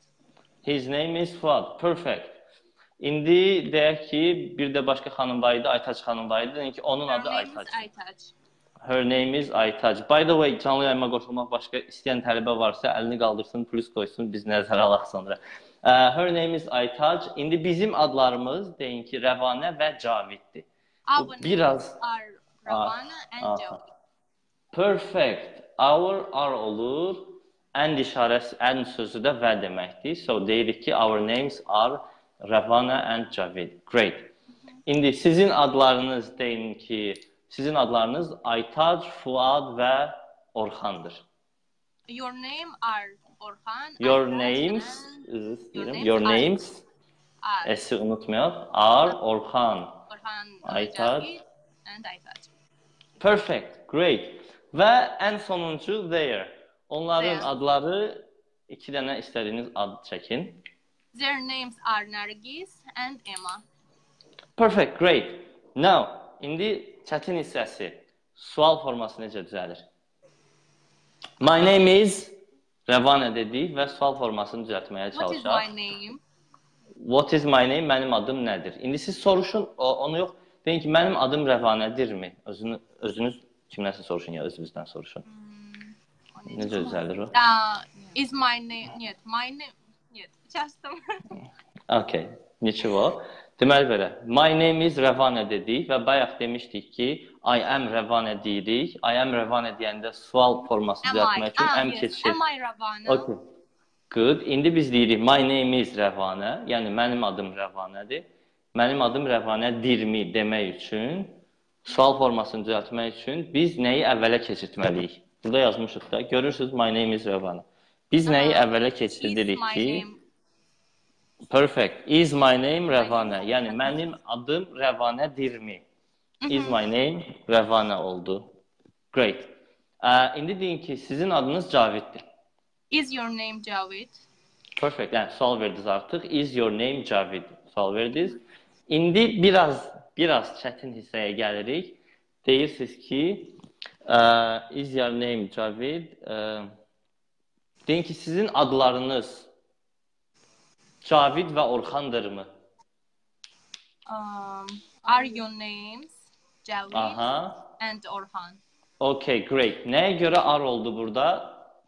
His name is Fuad. Perfect. İndi deyək ki, bir də başqa xanım var idi, Aytaç xanım var idi. Deyək ki, onun Her adı is Aytaç. Her name is Aytaç. By the way, canlı yayıma qoşulmaq başqa istəyən tələbə varsa, əlini qaldırsın, plus qoysun, biz nəzərə alaq sonra. Her name is Aytaç. İndi bizim adlarımız deyin ki, Rəvanə və Caviddir. Our biraz- are Ravana and aha. Javed. Perfect. Our are olur. And işarəsi, and sözü də və deməkdir. So deyirik ki, our names are Ravana and Javid. Great. İndi sizin adlarınız deyin ki, sizin adlarınız Aytac, Fuad və Orxandır. Your name are Orhan. Your Aytaç names, istəyirəm. names Your names, are esi unutmayaq, are Orxan. Orhan, Aytaç. Javed and Aytaç. Perfect, great. Və ən sonuncu there. Onların There. adları iki dənə istədiyiniz ad çəkin. Their names are Nargis and Emma. Perfect, great. Now, indi çətin hissəsi. Sual forması necə düzəlir? My name is Rəvana dedik və sual formasını düzəltməyə çalışaq. What is my name? What is my name? Mənim adım nədir? İndi siz soruşun, onu yox. Deyin ki, mənim adım Rəvanədirmi? Özünü, özünüz kimdənsə soruşun ya özünüzdən soruşun. Hmm, necə düzəlir o? Uh, is my name? Yes, my name Нет, часто. Okay, ничего. Deməli belə, my name is Rəvanə dedik və bayaq demişdik ki, I am Rəvanə deyirik. I am Rəvanə deyəndə sual forması Am I? düzəltmək üçün Ah, am yes. keçir. Am I Ravana? Okay. Good. İndi biz deyirik my name is Rəvanə, yəni mənim adım Rəvanədir. Mənim adım Rəvanədirmi demək üçün sual formasını düzəltmək üçün biz nəyi əvvələ keçirtməliyik? Burada yazmışıq da. Görürsüz my name is Rəvanə. Biz nəyi əvvələ keçirdirik ki? Perfect. Is my name Rəvanə. Yəni mənim adım Rəvanədirmi? Is my name Rəvanə oldu. Great. Ə, indi deyin ki, sizin adınız Caviddir. Is your name Javed? Perfect. Yəni sual verdiniz artıq. Is your name Cavid? Sual verdiniz. İndi biraz biraz çətin hissəyə gəlirik. Deyirsiniz ki, ə, is your name Cavid? Ə, Deyin ki, sizin adlarınız Cavid və Orxandırmı? Um, are your names Cavid Aha. and Orhan? Okay, great. Nəyə görə ar oldu burada?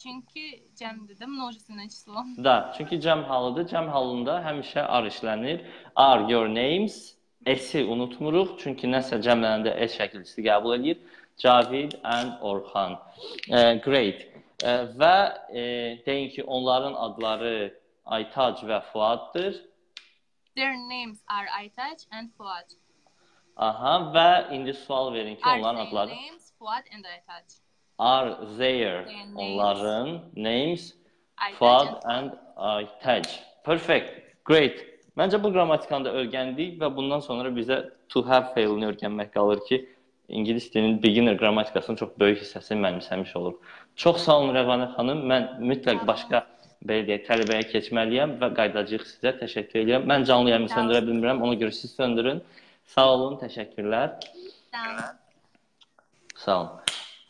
Çünki cəmdir də mnojesindən çislo. Da, çünki cəm halıdır. Cəm halında həmişə ar işlənir. Are your names? S-i unutmuruq, çünki nəsə cəmləndə S şəkilcisi qəbul edir. Cavid and Orxan. Uh, great. Və e, deyin ki, onların adları Aytac və Fuaddır. Their names are Aytaç and Fuat. Aha, və indi sual verin ki, Are onların their adları names Fuat and Aytaç? are their Their names. onların names Aytaç Fuad and Aytac. Perfect. Great. Məncə bu qrammatikanı da öyrəndik və bundan sonra bizə to have fail-ını öyrənmək qalır ki, ingilis dilinin beginner qrammatikasının çox böyük hissəsini mənimsəmiş olur. Çox sağ olun Rəvanə xanım. Mən mütləq başqa belə deyək, tələbəyə keçməliyəm və qaydacağıq sizə. Təşəkkür edirəm. Mən canlı yayımı Sağ olun. söndürə bilmirəm, ona görə siz söndürün. Sağ olun, təşəkkürlər. Sağ olun.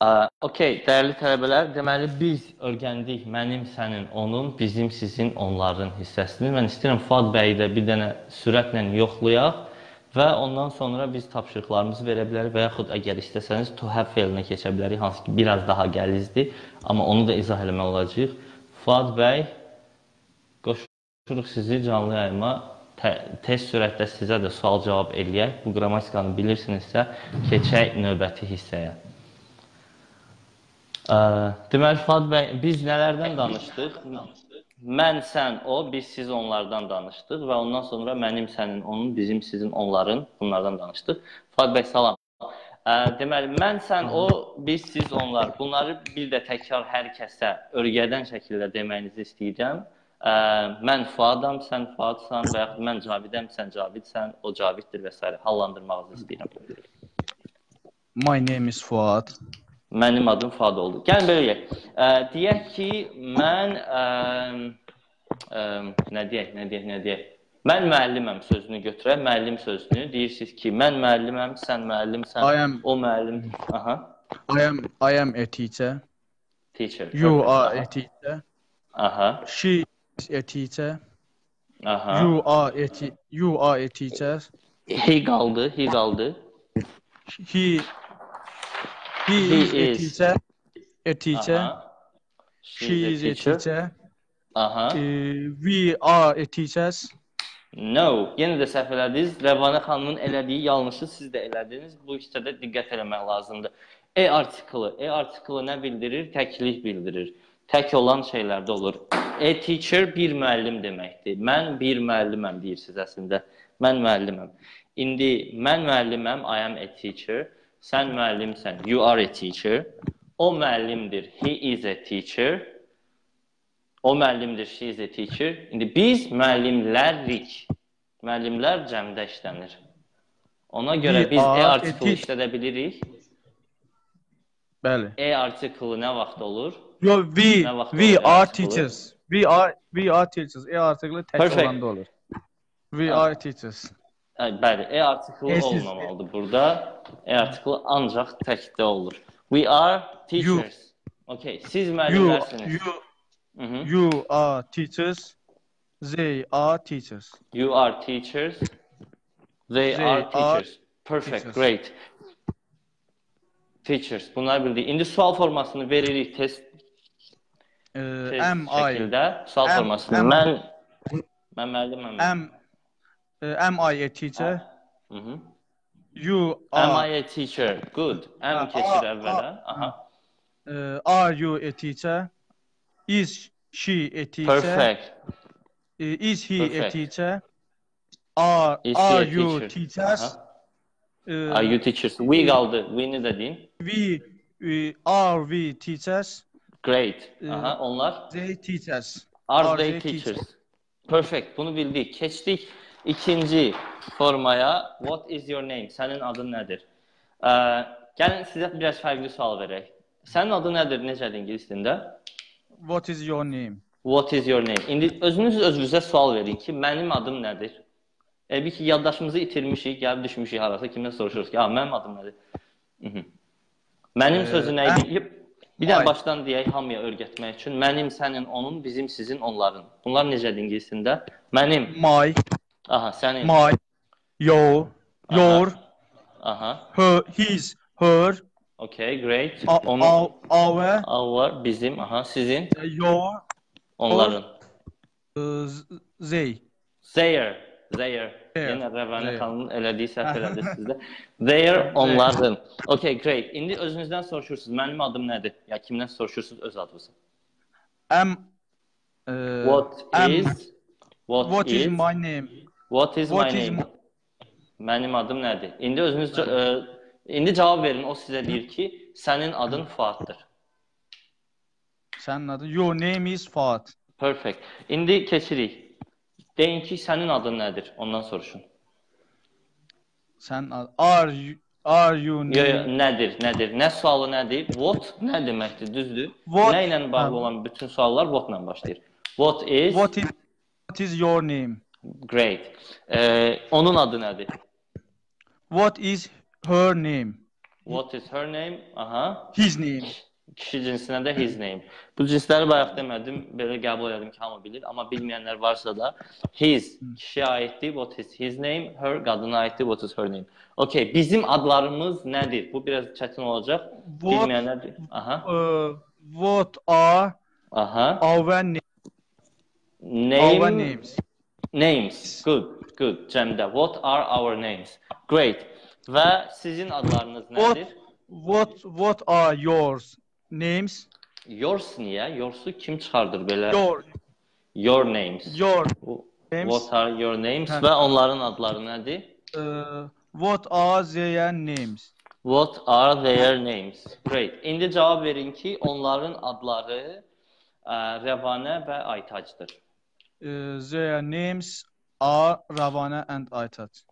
Ə, Okay, dəyərli tələbələr, deməli biz öyrəndik mənim, sənin, onun, bizim, sizin, onların hissəsini. Mən istəyirəm Fuad bəyi də bir dənə sürətlə yoxlayaq və ondan sonra biz tapşırıqlarımızı verə bilərik və yaxud əgər istəsəniz to have feilinə keçə bilərik, hansı ki biraz daha gəlizdir, amma onu da izah eləmək olacaq. Fuad bəy, qoşuruq sizi canlı yayıma. Tez sürətdə sizə də sual-cavab eləyək. Bu qrammatikanı bilirsinizsə, keçək növbəti hissəyə. Ə, deməli Fuad bəy, biz nələrdən danışdıq? Mən, sən, o, biz, siz onlardan danışdıq və ondan sonra mənim, sənin, onun, bizim, sizin, onların bunlardan danışdıq. Fuad bəy salam. Ə, deməli mən, sən, o, biz, siz, onlar. Bunları bir də təkrar hər kəsə örgədən şəkildə deməyinizi istəyirəm. Ə, mən Fuadam, sən Fuadsan və yaxud mən Cavidəm, sən Cavidsən, o Caviddir və s. hallandırmağınızı istəyirəm. My name is Fuad. Mənim adım Fuad oldu. Gəlin belə deyək. Ə, deyək ki, mən ə, ə, nə deyək, nə deyək, nə deyək. Mən müəlliməm sözünü götürək, müəllim sözünü. Deyirsiniz ki, mən müəlliməm, sən müəllimsən, I am o müəllim. Aha. I am I am a teacher. Teacher. You Perfect. are a teacher. Aha. She is a teacher. Aha. You are a te- you are a teacher. He qaldı, he qaldı. He he, He is, a is. teacher. A teacher. Aha. She is a teacher. Aha. Uh, we are a teachers. No, yenə də səhv elədiniz. Rəvanə xanımın elədiyi yanlışı siz də elədiniz. Bu hissədə diqqət eləmək lazımdır. E artiklı, e artiklı nə bildirir? Təklik bildirir. Tək olan şeylərdə olur. E teacher bir müəllim deməkdir. Mən bir müəlliməm deyirsiniz əslində. Mən müəlliməm. İndi mən müəlliməm, I am a teacher. Sən müəllimsən, you are a teacher. O müəllimdir, he is a teacher. O müəllimdir, she is a teacher. İndi biz müəllimlərik. Müəllimlər cəmdə işlənir. Ona görə We biz e are a artiklı teach- işlədə bilirik. Bəli. E artiklı nə vaxt olur? Yo, we Ne vaxt we oluyor are artikulu? teachers. We are we are teachers. E artikli tək Perfect. olanda olur. We Ha. are teachers. Bəli, e artiklı E, siz- olmamalıdır burada. E artiklı ancaq təkdə olur. We are teachers. Okay, siz You müəllimlərsiniz. you Hı -hı. you are teachers. They are teachers. You are teachers. They, They are are teachers. Perfect, teachers. great. Teachers. Bunlar bildik. İndi sual formasını veririk test test am I şəkildə. Sual formasını. Mən mən müəlliməm. am am I a teacher? Hı -hı. You Am are I a teacher? Good. Am Ha, keçir a- əvvələ. Aha. uh, are you a teacher? Is she a teacher? Perfect. Uh, is he a Perfect. teacher? Are Is are a you teacher? teachers? Aha. Uh, Are you teachers? We qaldı. We-ni də deyin. we, we are we teachers? Great. Ee, Aha, onlar They teachers. Are Are they they teachers? Perfect. Bunu bildik. Keçdik ikinci formaya. What is your name? Sənin adın nədir? Ə, gəlin sizə biraz fərqli sual verək. Sənin adın nədir? Necədir ingilis dilində? What is your name? What is your name? İndi özünüz özünüzə sual verin ki, mənim adım nədir? Elə ki, yaddaşımızı itirmişik, gəlib düşmüşük harasa, kimdən soruşuruq ki, "A, mənim adım nədir?" Mhm. Mənim Ee, sözü nə idi? Bir də başdan deyək hamıya öyrətmək üçün. Mənim, sənin, onun, bizim, sizin, onların. Bunlar necədir ingilis dilində? Mənim. My, Aha, sənin. my, your, your, Aha. her, his, her, Okay, great. our, Onun, our, our, our, bizim, aha, sizin, your, onların. uh, they. Their, their. Their, Yenə Rəvanə their. xanımın elədiyi səhv elədi sizdə. Their, onların. Okay, great. İndi özünüzdən soruşursunuz. Mənim adım nədir? Ya kimdən soruşursunuz öz adınızı? Am, uh, What am, is What, what is, is my name? What is what my is name? Mənim adım nədir? İndi özünüz ca- ə, indi cavab verin. O sizə deyir ki, sənin adın Fuaddır. Sənin adın, your name is Fuad. Perfect. İndi keçirik. Deyin ki, sənin adın nədir? Ondan soruşun. Sənin adın, are you, are you Yo, yo, name? nədir, nədir? Nə sualı nədir? What nə deməkdir? Düzdür? What- Nə ilə bağlı olan bütün suallar what-la başlayır. What is What is, what is your name? Great. Ee, onun adı nədir? What is her name. What is her name? Aha. His name. Kişi cinsinə də his name. Bu cinsləri bayaq demədim, belə qəbul elədim ki, hamı bilir, amma bilməyənlər varsa da his kişiyə aiddir, what is his name, her qadına aiddir, what is her name. Okay, bizim adlarımız nədir? Bu biraz çətin olacaq. What, Bilməyənlər aha, uh, what are aha. our names? Name Our names. Names. Good, good. Cəmdə. What are our names? Great. Və sizin adlarınız What- nədir? What what are yours names? Yours niyə? Yoursu kim çıxardır belə? Your Your names. your names. What are your names Hə. və onların adları nədir? Uh, what are their names? What are their names? Great. İndi cavab verin ki, onların adları ə, Rəvanə və Aytacdır. Uh, their names are Ravana and Aytat.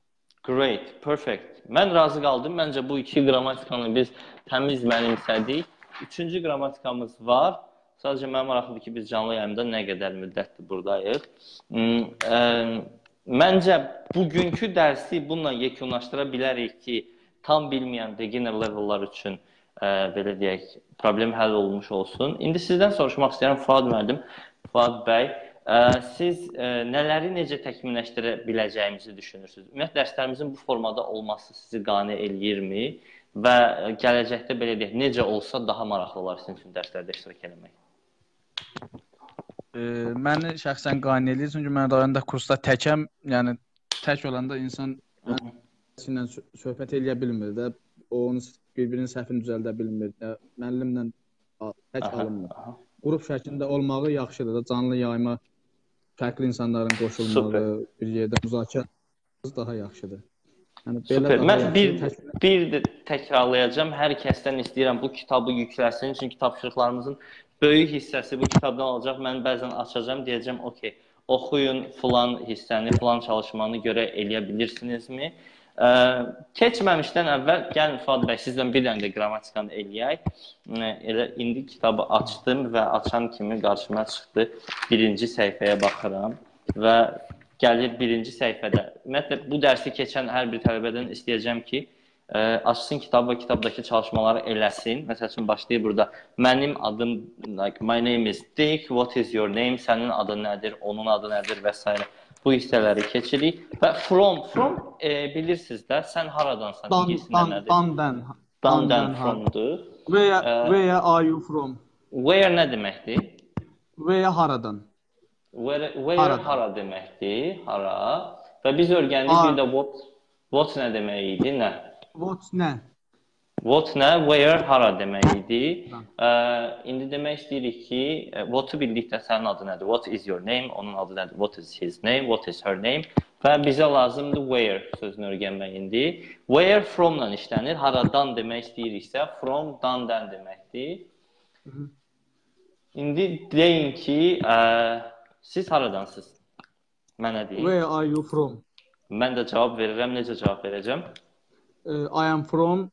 Great, perfect. Mən razı qaldım. Məncə bu iki qrammatikanı biz təmiz mənimsədik. Üçüncü qrammatikamız var. Sadəcə mənim maraqlıdır ki, biz canlı yayımda nə qədər müddətdir burdayıq. Hmm, məncə bugünkü dərsi bununla yekunlaşdıra bilərik ki, tam bilməyən beginner levellar üçün ə, belə deyək, problem həll olmuş olsun. İndi sizdən soruşmaq istəyirəm Fuad müəllim, Fuad bəy, siz nələri necə təkmilləşdirə biləcəyimizi düşünürsüz? Ümumiyyətlə dərslərimizin bu formada olması sizi qane eləyirmi və gələcəkdə belə deyək, necə olsa daha maraqlı olar sizin üçün dərslərdə iştirak etmək? E, məni şəxsən qane eləyir çünki mən rayonda kursda təkəm, yəni tək olanda insan ilə söhbət eləyə bilmir də, onun bir-birinin səhvini düzəldə bilmir də, müəllimlə tək Aha, alınmır. aha. Qrup şəklində olmağı yaxşıdır da, canlı yayıma fərqli insanların qoşulmağı, bir yerdə müzakirə daha yaxşıdır. Yəni Super. daha Mən yaxşı, bir tək- bir də təkrarlayacağam. Hər kəsdən istəyirəm bu kitabı yükləsin, çünki tapşırıqlarımızın böyük hissəsi bu kitabdan olacaq. Mən bəzən açacağam, deyəcəm, "Okay, oxuyun filan hissəni, filan çalışmanı görə eləyə bilirsinizmi?" Ə, keçməmişdən əvvəl gəlin Fuad bəy sizdən bir dənə də qrammatikanı eləyək. Elə indi kitabı açdım və açan kimi qarşıma çıxdı. Birinci səhifəyə baxıram və gəlir birinci səhifədə. Ümumiyyətlə bu dərsi keçən hər bir tələbədən istəyəcəm ki, ə, açsın kitabı və kitabdakı çalışmaları eləsin. Məsəl üçün başlayır burada. Mənim adım like my name is Dick, what is your name? Sənin adın nədir? Onun adı nədir və s. Bu hissələri keçirik və from from e, bilirsiniz də sən haradansan dan, nədir? dandan. Dandan fromdur. Where, Ə, where are you from? Where nə deməkdir? Where haradan? Where, where Haradan. hara deməkdir? Hara. Və biz öyrəndik bir də what what nə demək idi? Nə? What nə? What nə? Where hara demək idi? Ha. Ə, indi demək istəyirik ki, what-u bildikdə sənin adın nədir? What is your name? Onun adı nədir? What is his name? What is her name? Və bizə lazımdır where sözünü öyrənmək indi. Where from-la işlənir. Haradan demək istəyiriksə, from dan-dan deməkdir. hı. İndi deyin ki, ə, siz haradansınız? Mənə deyin. Where are you from? Mən də cavab verirəm. Necə cavab verəcəm? I am from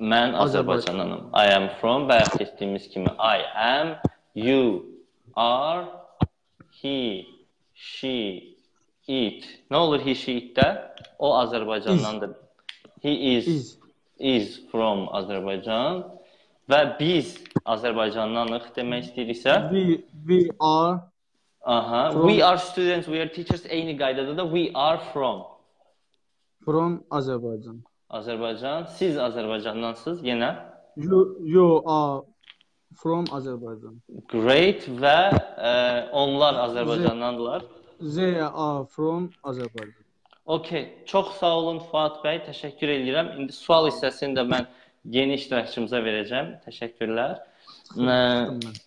Mən Azərbaycan. Azərbaycandanam. I am from bayaq keçdiyimiz kimi I am, you are, he, she, it. Nə olur he, she, it-də? O Azərbaycandandır. He is, is. is from Azərbaycan və biz Azərbaycandanıq demək istəyiriksə, We we are aha, From- we are students, we are teachers eyni qaydada da we are from from Azərbaycan. Azərbaycan. Siz Azərbaycandansınız yenə. You you are from Azərbaycan. Great və ə, onlar Azərbaycandandırlar. They are from Azərbaycan. Okay, çox sağ olun Fuad bəy, təşəkkür edirəm. İndi sual hissəsini də mən yeni iştirakçımıza verəcəm. Təşəkkürlər. Nə, Çıxdım mən.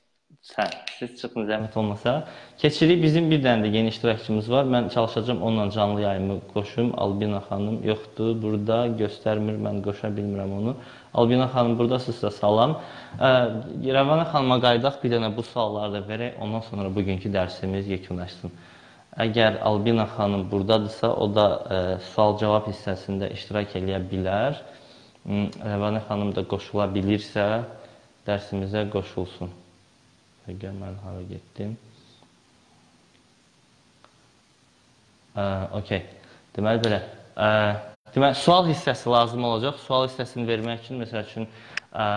Sən, siz çıxın zəhmət olmasa. Keçirik bizim bir dənə də yeni iştirakçımız var. Mən çalışacağam onunla canlı yayımı qoşum. Albina xanım yoxdur burada, göstərmir. Mən qoşa bilmirəm onu. Albina xanım buradasınızsa salam. Ə, Rəvanə xanıma qayıdaq bir dənə bu sualları da verək. Ondan sonra bugünkü dərsimiz yekunlaşsın. Əgər Albina xanım burdadırsa, o da sual-cavab hissəsində iştirak eləyə bilər. M, Rəvanə xanım da qoşula bilirsə, dərsimizə qoşulsun. Əgər mən hara getdim? Ə, okay. Deməli belə, ə, Deməli, sual hissəsi lazım olacaq. Sual hissəsini vermək üçün məsəl üçün ə,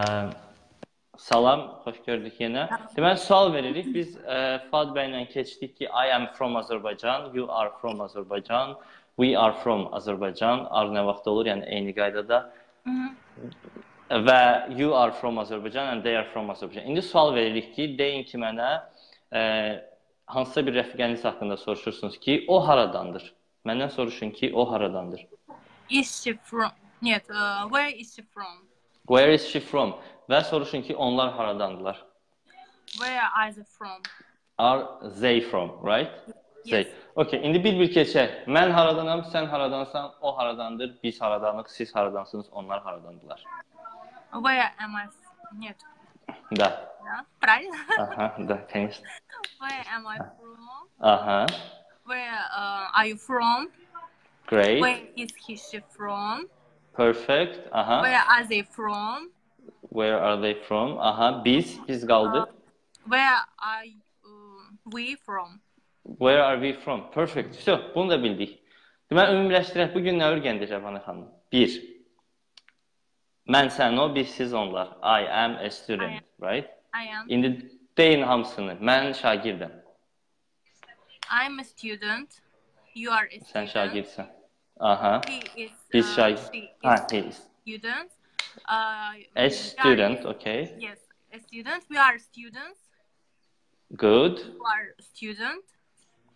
salam, xoş gördük yenə. Deməli, sual veririk. Biz ə, Fuad bəylə keçdik ki, I am from Azerbaijan, you are from Azerbaijan, we are from Azerbaijan. Ar nə vaxt olur? Yəni eyni qaydada Və you are from Azerbaijan and they are from Azerbaijan. İndi sual veririk ki, deyin ki mənə ə, hansısa bir rəfiqəniz haqqında soruşursunuz ki, o haradandır? Məndən soruşun ki, o haradandır? Is she from? Нет, uh, where is she from? Where is she from? Və soruşun ki, onlar haradandılar? Where are they from? Are they from, right? They. Yes. Okay, indi bir-bir keçək. Mən haradanam, sən haradansan, o haradandır, biz haradanıq, siz haradansınız, onlar haradandılar. Where am I? Нет, Da. да? Правильно? Aha, da, конечно. Where am I from? Aha. Where uh, are you from? Great. Where is he she from? Perfect. Aha. Where are they from? Where are they from? Aha, biz, biz qaldı. Where are uh, we from? Where are we from? Perfect. So, bunu da bildik. Deməli, ümumiləşdirək, bu gün nə öyrəndik Rəvanə xanım? 1. Mən, sən, o, biz, siz, onlar. I am a student, right? I am. İndi deyin hamısını. Mən şagirdəm. I'm a student. You are a Sən student. şagirdsən. Aha. He is. Biz uh, şagird. she is Ha, he is. student. Uh, A are- student, okay. Yes, a student. We are students. Good. You are student,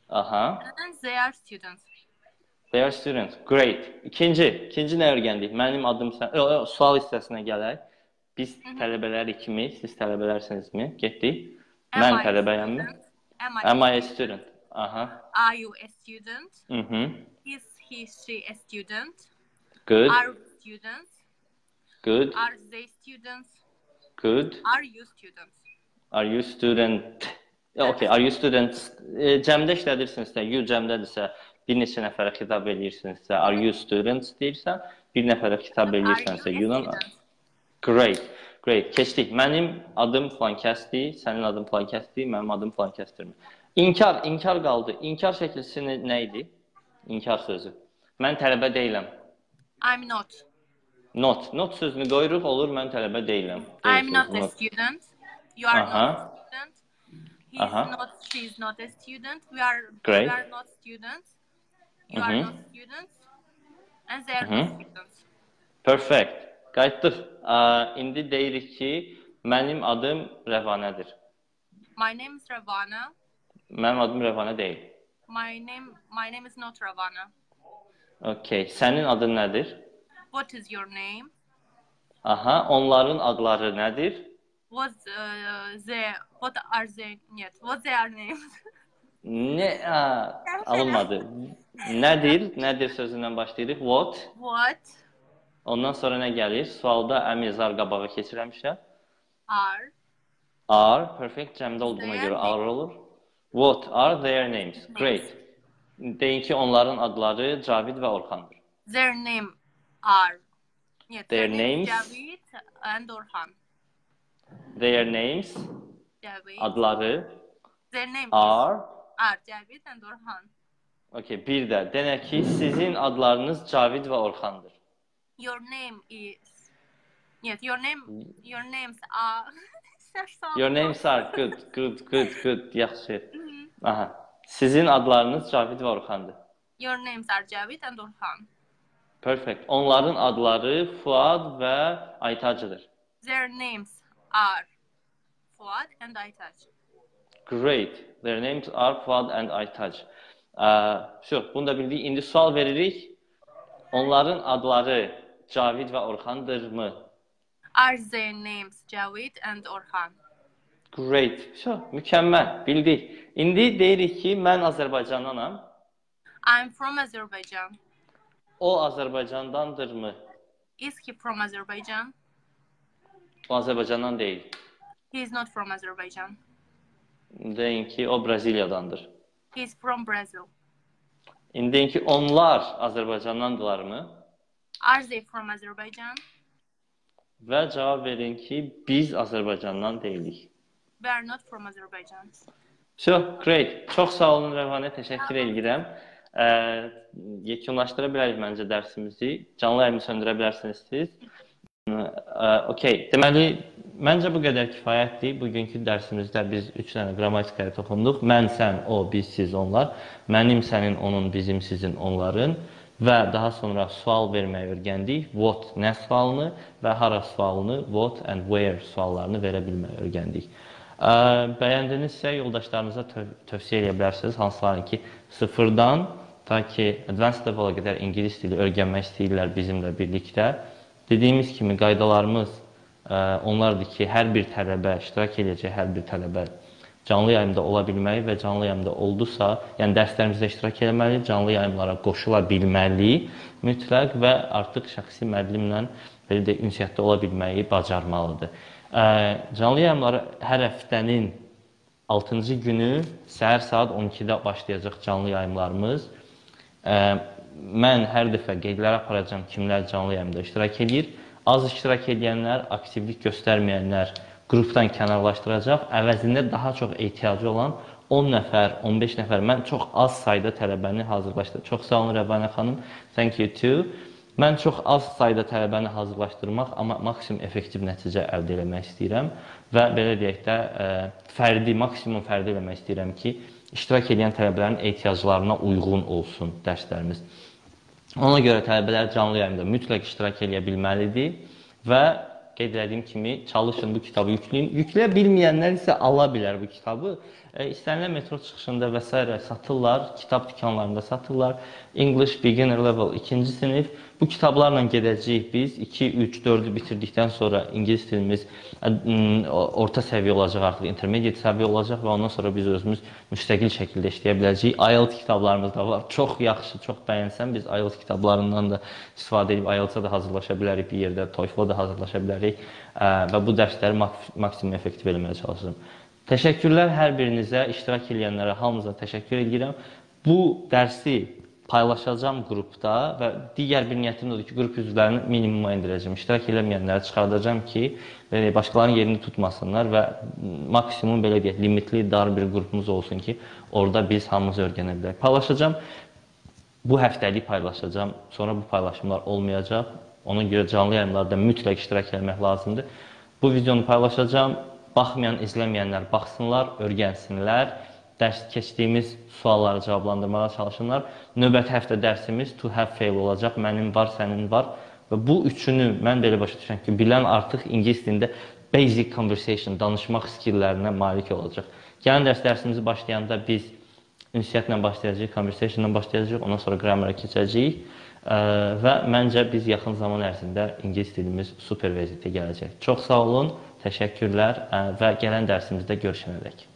Aha. and they are students. They are students. Great. İkinci, ikinci nə öyrəndik? Mənim adım sən. Yo, yo, sual hissəsinə gələk. Biz tələbələr kimi, siz tələbələrsinizmi? Getdik. Mən tələbəyəmmi? Am I? Am I a student? Aha. Are you a student? Mhm. Is he she a student? Good. Are students? Good. Are they students? Good. Are you students? Are you student? Okay, are you students? E, cəmdə işlədirsinizsə, you cəmdədirsə, bir neçə nəfərə xitab eləyirsinizsə, are you students deyirsən, bir nəfərə xitab eləyirsənsə, student? Great. Great. Keçdik. Mənim adım falan kəsdi, sənin adın falan kəsdi, mənim adım falan kəsdirmir. İnkar, inkar qaldı. İnkar şəkilsi nə idi? İnkar sözü. Mən tələbə deyiləm. I'm not. Not. Not sözünü qoyuruq, olur mən tələbə deyiləm. I'm not Deyirsiniz, a student. You are Aha. not a student. He's Aha. not. She's not a student. We are. Great. We are not students. You are Mhm. not students, and they are Mhm. not students. Perfect. Qayıtdıq. Ə, indi deyirik ki, mənim adım Rəvanədir. My name is Ravana. Mənim adım Rəvanə deyil. My name. My name is not Ravana. Okay. Sənin adın nədir? What is your name? Aha, onların adları nədir? What uh, they? What are they? Нет. What they are names? Nə ə, alınmadı. Nədir? Nədir sözündən başlayırıq. What? What? Ondan sonra nə gəlir? Sualda əmizar qabağa keçir həmişə. Are. Are perfect cəmdə olduğuna Their görə are olur. What are their names? Great. Deyin ki, onların adları Cavid və Orxandır. Their name are. Yeah, their, their names Cavid and Orxan. Their names Cavid. Adları Their names are are Cavid and Orxan. Okay, bir də denə ki, sizin adlarınız Cavid və Orxandır. Your name is Yes, your name your names are Your names are good, good, good, good. Yaxşı. Mhm. Aha. Sizin adlarınız Cavid və Orxandır. Your names are Cavid and Orxan. Perfect. Onların adları Fuad və Aytacdır. Their names are Fuad and Aytac. Great. Their names are Fuad and Aytac. Ee, şu, bunu da bildik. İndi sual veririk. Onların adları Cavid və Orxandır mı? Are their names Javid and Orhan? Great. Şu, mükəmməl. Bildik. İndi deyirik ki, mən Azərbaycandanam. I'm from Azerbaijan. O Azərbaycandandır mı? Is he from Azerbaijan? O Azərbaycandan deyil. He is not from Azerbaijan. Deyin ki, o Braziliyadandır. İs from Brazil. İndi deyin ki, onlar Azərbaycandandırlar mı? Are they from Azerbaijan? Və cavab verin ki, biz Azərbaycandan deyilik. We are not from Azerbaijan. So, great. Çox sağ olun Rəvanə, təşəkkür edirəm. Ə, yekunlaşdıra bilərik məncə dərsimizi. Canlı yayımı söndürə bilərsiniz siz. Ə, okey. Deməli, məncə bu qədər kifayətdir. Bugünkü dərsimizdə biz 3 dənə qrammatikaya toxunduq. Mən, sən, o, biz, siz, onlar. Mənim, sənin, onun, bizim, sizin, onların və daha sonra sual verməyi öyrəndik. What nə sualını və hara sualını, what and where suallarını verə bilməyi öyrəndik. Bəyəndinizsə yoldaşlarınıza töv tövsiyə edə bilərsiniz, hansıların ki, sıfırdan ta ki, advanced level-a qədər ingilis dili öyrənmək istəyirlər bizimlə birlikdə. Dediyimiz kimi qaydalarımız onlardır ki, hər bir tələbə, iştirak edəcək hər bir tələbə canlı yayımda ola bilməli və canlı yayımda oldusa, yəni dərslərimizdə iştirak etməli, canlı yayımlara qoşula bilməli mütləq və artıq şəxsi müəllimlə belə də ünsiyyətdə ola bilməyi bacarmalıdır. Canlı yayımları hər həftənin 6-cı günü səhər saat 12-də başlayacaq canlı yayımlarımız. Mən hər dəfə qeydlər aparacağam kimlər canlı yayımda iştirak edir. Az iştirak edənlər, aktivlik göstərməyənlər qrupdan kənarlaşdıracaq. Əvəzində daha çox ehtiyacı olan 10 nəfər, 15 nəfər, mən çox az sayda tələbəni hazırlaşdırdım. Çox sağ olun Rəbanə xanım. Thank you too. Mən çox az sayda tələbəni hazırlaşdırmaq, amma maksimum effektiv nəticə əldə etmək istəyirəm və belə deyək də ə, fərdi, maksimum fərdi eləmək istəyirəm ki, iştirak edən tələbələrin ehtiyaclarına uyğun olsun dərslərimiz. Ona görə tələbələr canlı yayımda mütləq iştirak edə bilməlidir və qeyd etdiyim kimi çalışın bu kitabı yükləyin. Yükləyə bilməyənlər isə ala bilər bu kitabı. E, istənilən metro çıxışında və s. satırlar, kitab dükanlarında satırlar. English Beginner Level 2-ci sinif Bu kitablarla gedəcəyik biz. 2, 3, 4-ü bitirdikdən sonra ingilis dilimiz orta səviyyə olacaq artıq, intermediate səviyyə olacaq və ondan sonra biz özümüz müstəqil şəkildə işləyə biləcəyik. IELTS kitablarımız da var. Çox yaxşı, çox bəyənsəm biz IELTS kitablarından da istifadə edib IELTS-a da hazırlaşa bilərik bir yerdə, TOEFL-a da hazırlaşa bilərik və bu dərsləri maksimum effektiv eləməyə çalışıram. Təşəkkürlər hər birinizə, iştirak edənlərə hamınıza təşəkkür edirəm. Bu dərsi paylaşacağam qrupda və digər bir niyyətim odur ki, qrup üzvlərini minimuma endirəcəm. İştirak eləməyənləri çıxardacağam ki, belə başqalarının yerini tutmasınlar və maksimum belə deyək, limitli dar bir qrupumuz olsun ki, orada biz hamımız öyrənə bilərik. Paylaşacağam. Bu həftəlik paylaşacağam. Sonra bu paylaşımlar olmayacaq. Ona görə canlı yayımlarda mütləq iştirak etmək lazımdır. Bu videonu paylaşacağam. Baxmayan, izləməyənlər baxsınlar, öyrənsinlər dərs keçdiyimiz sualları cavablandırmağa çalışsınlar. Növbəti həftə dərsimiz to have fail olacaq. Mənim var, sənin var. Və bu üçünü mən belə başa düşürəm ki, bilən artıq ingilis dilində basic conversation, danışmaq skilllərinə malik olacaq. Gələn dərs dərsimizi başlayanda biz ünsiyyətlə başlayacağıq, conversation-la başlayacağıq, ondan sonra grammar-a keçəcəyik və məncə biz yaxın zaman ərzində ingilis dilimiz super vəziyyətə gələcək. Çox sağ olun, təşəkkürlər və gələn dərsimizdə görüşənədək.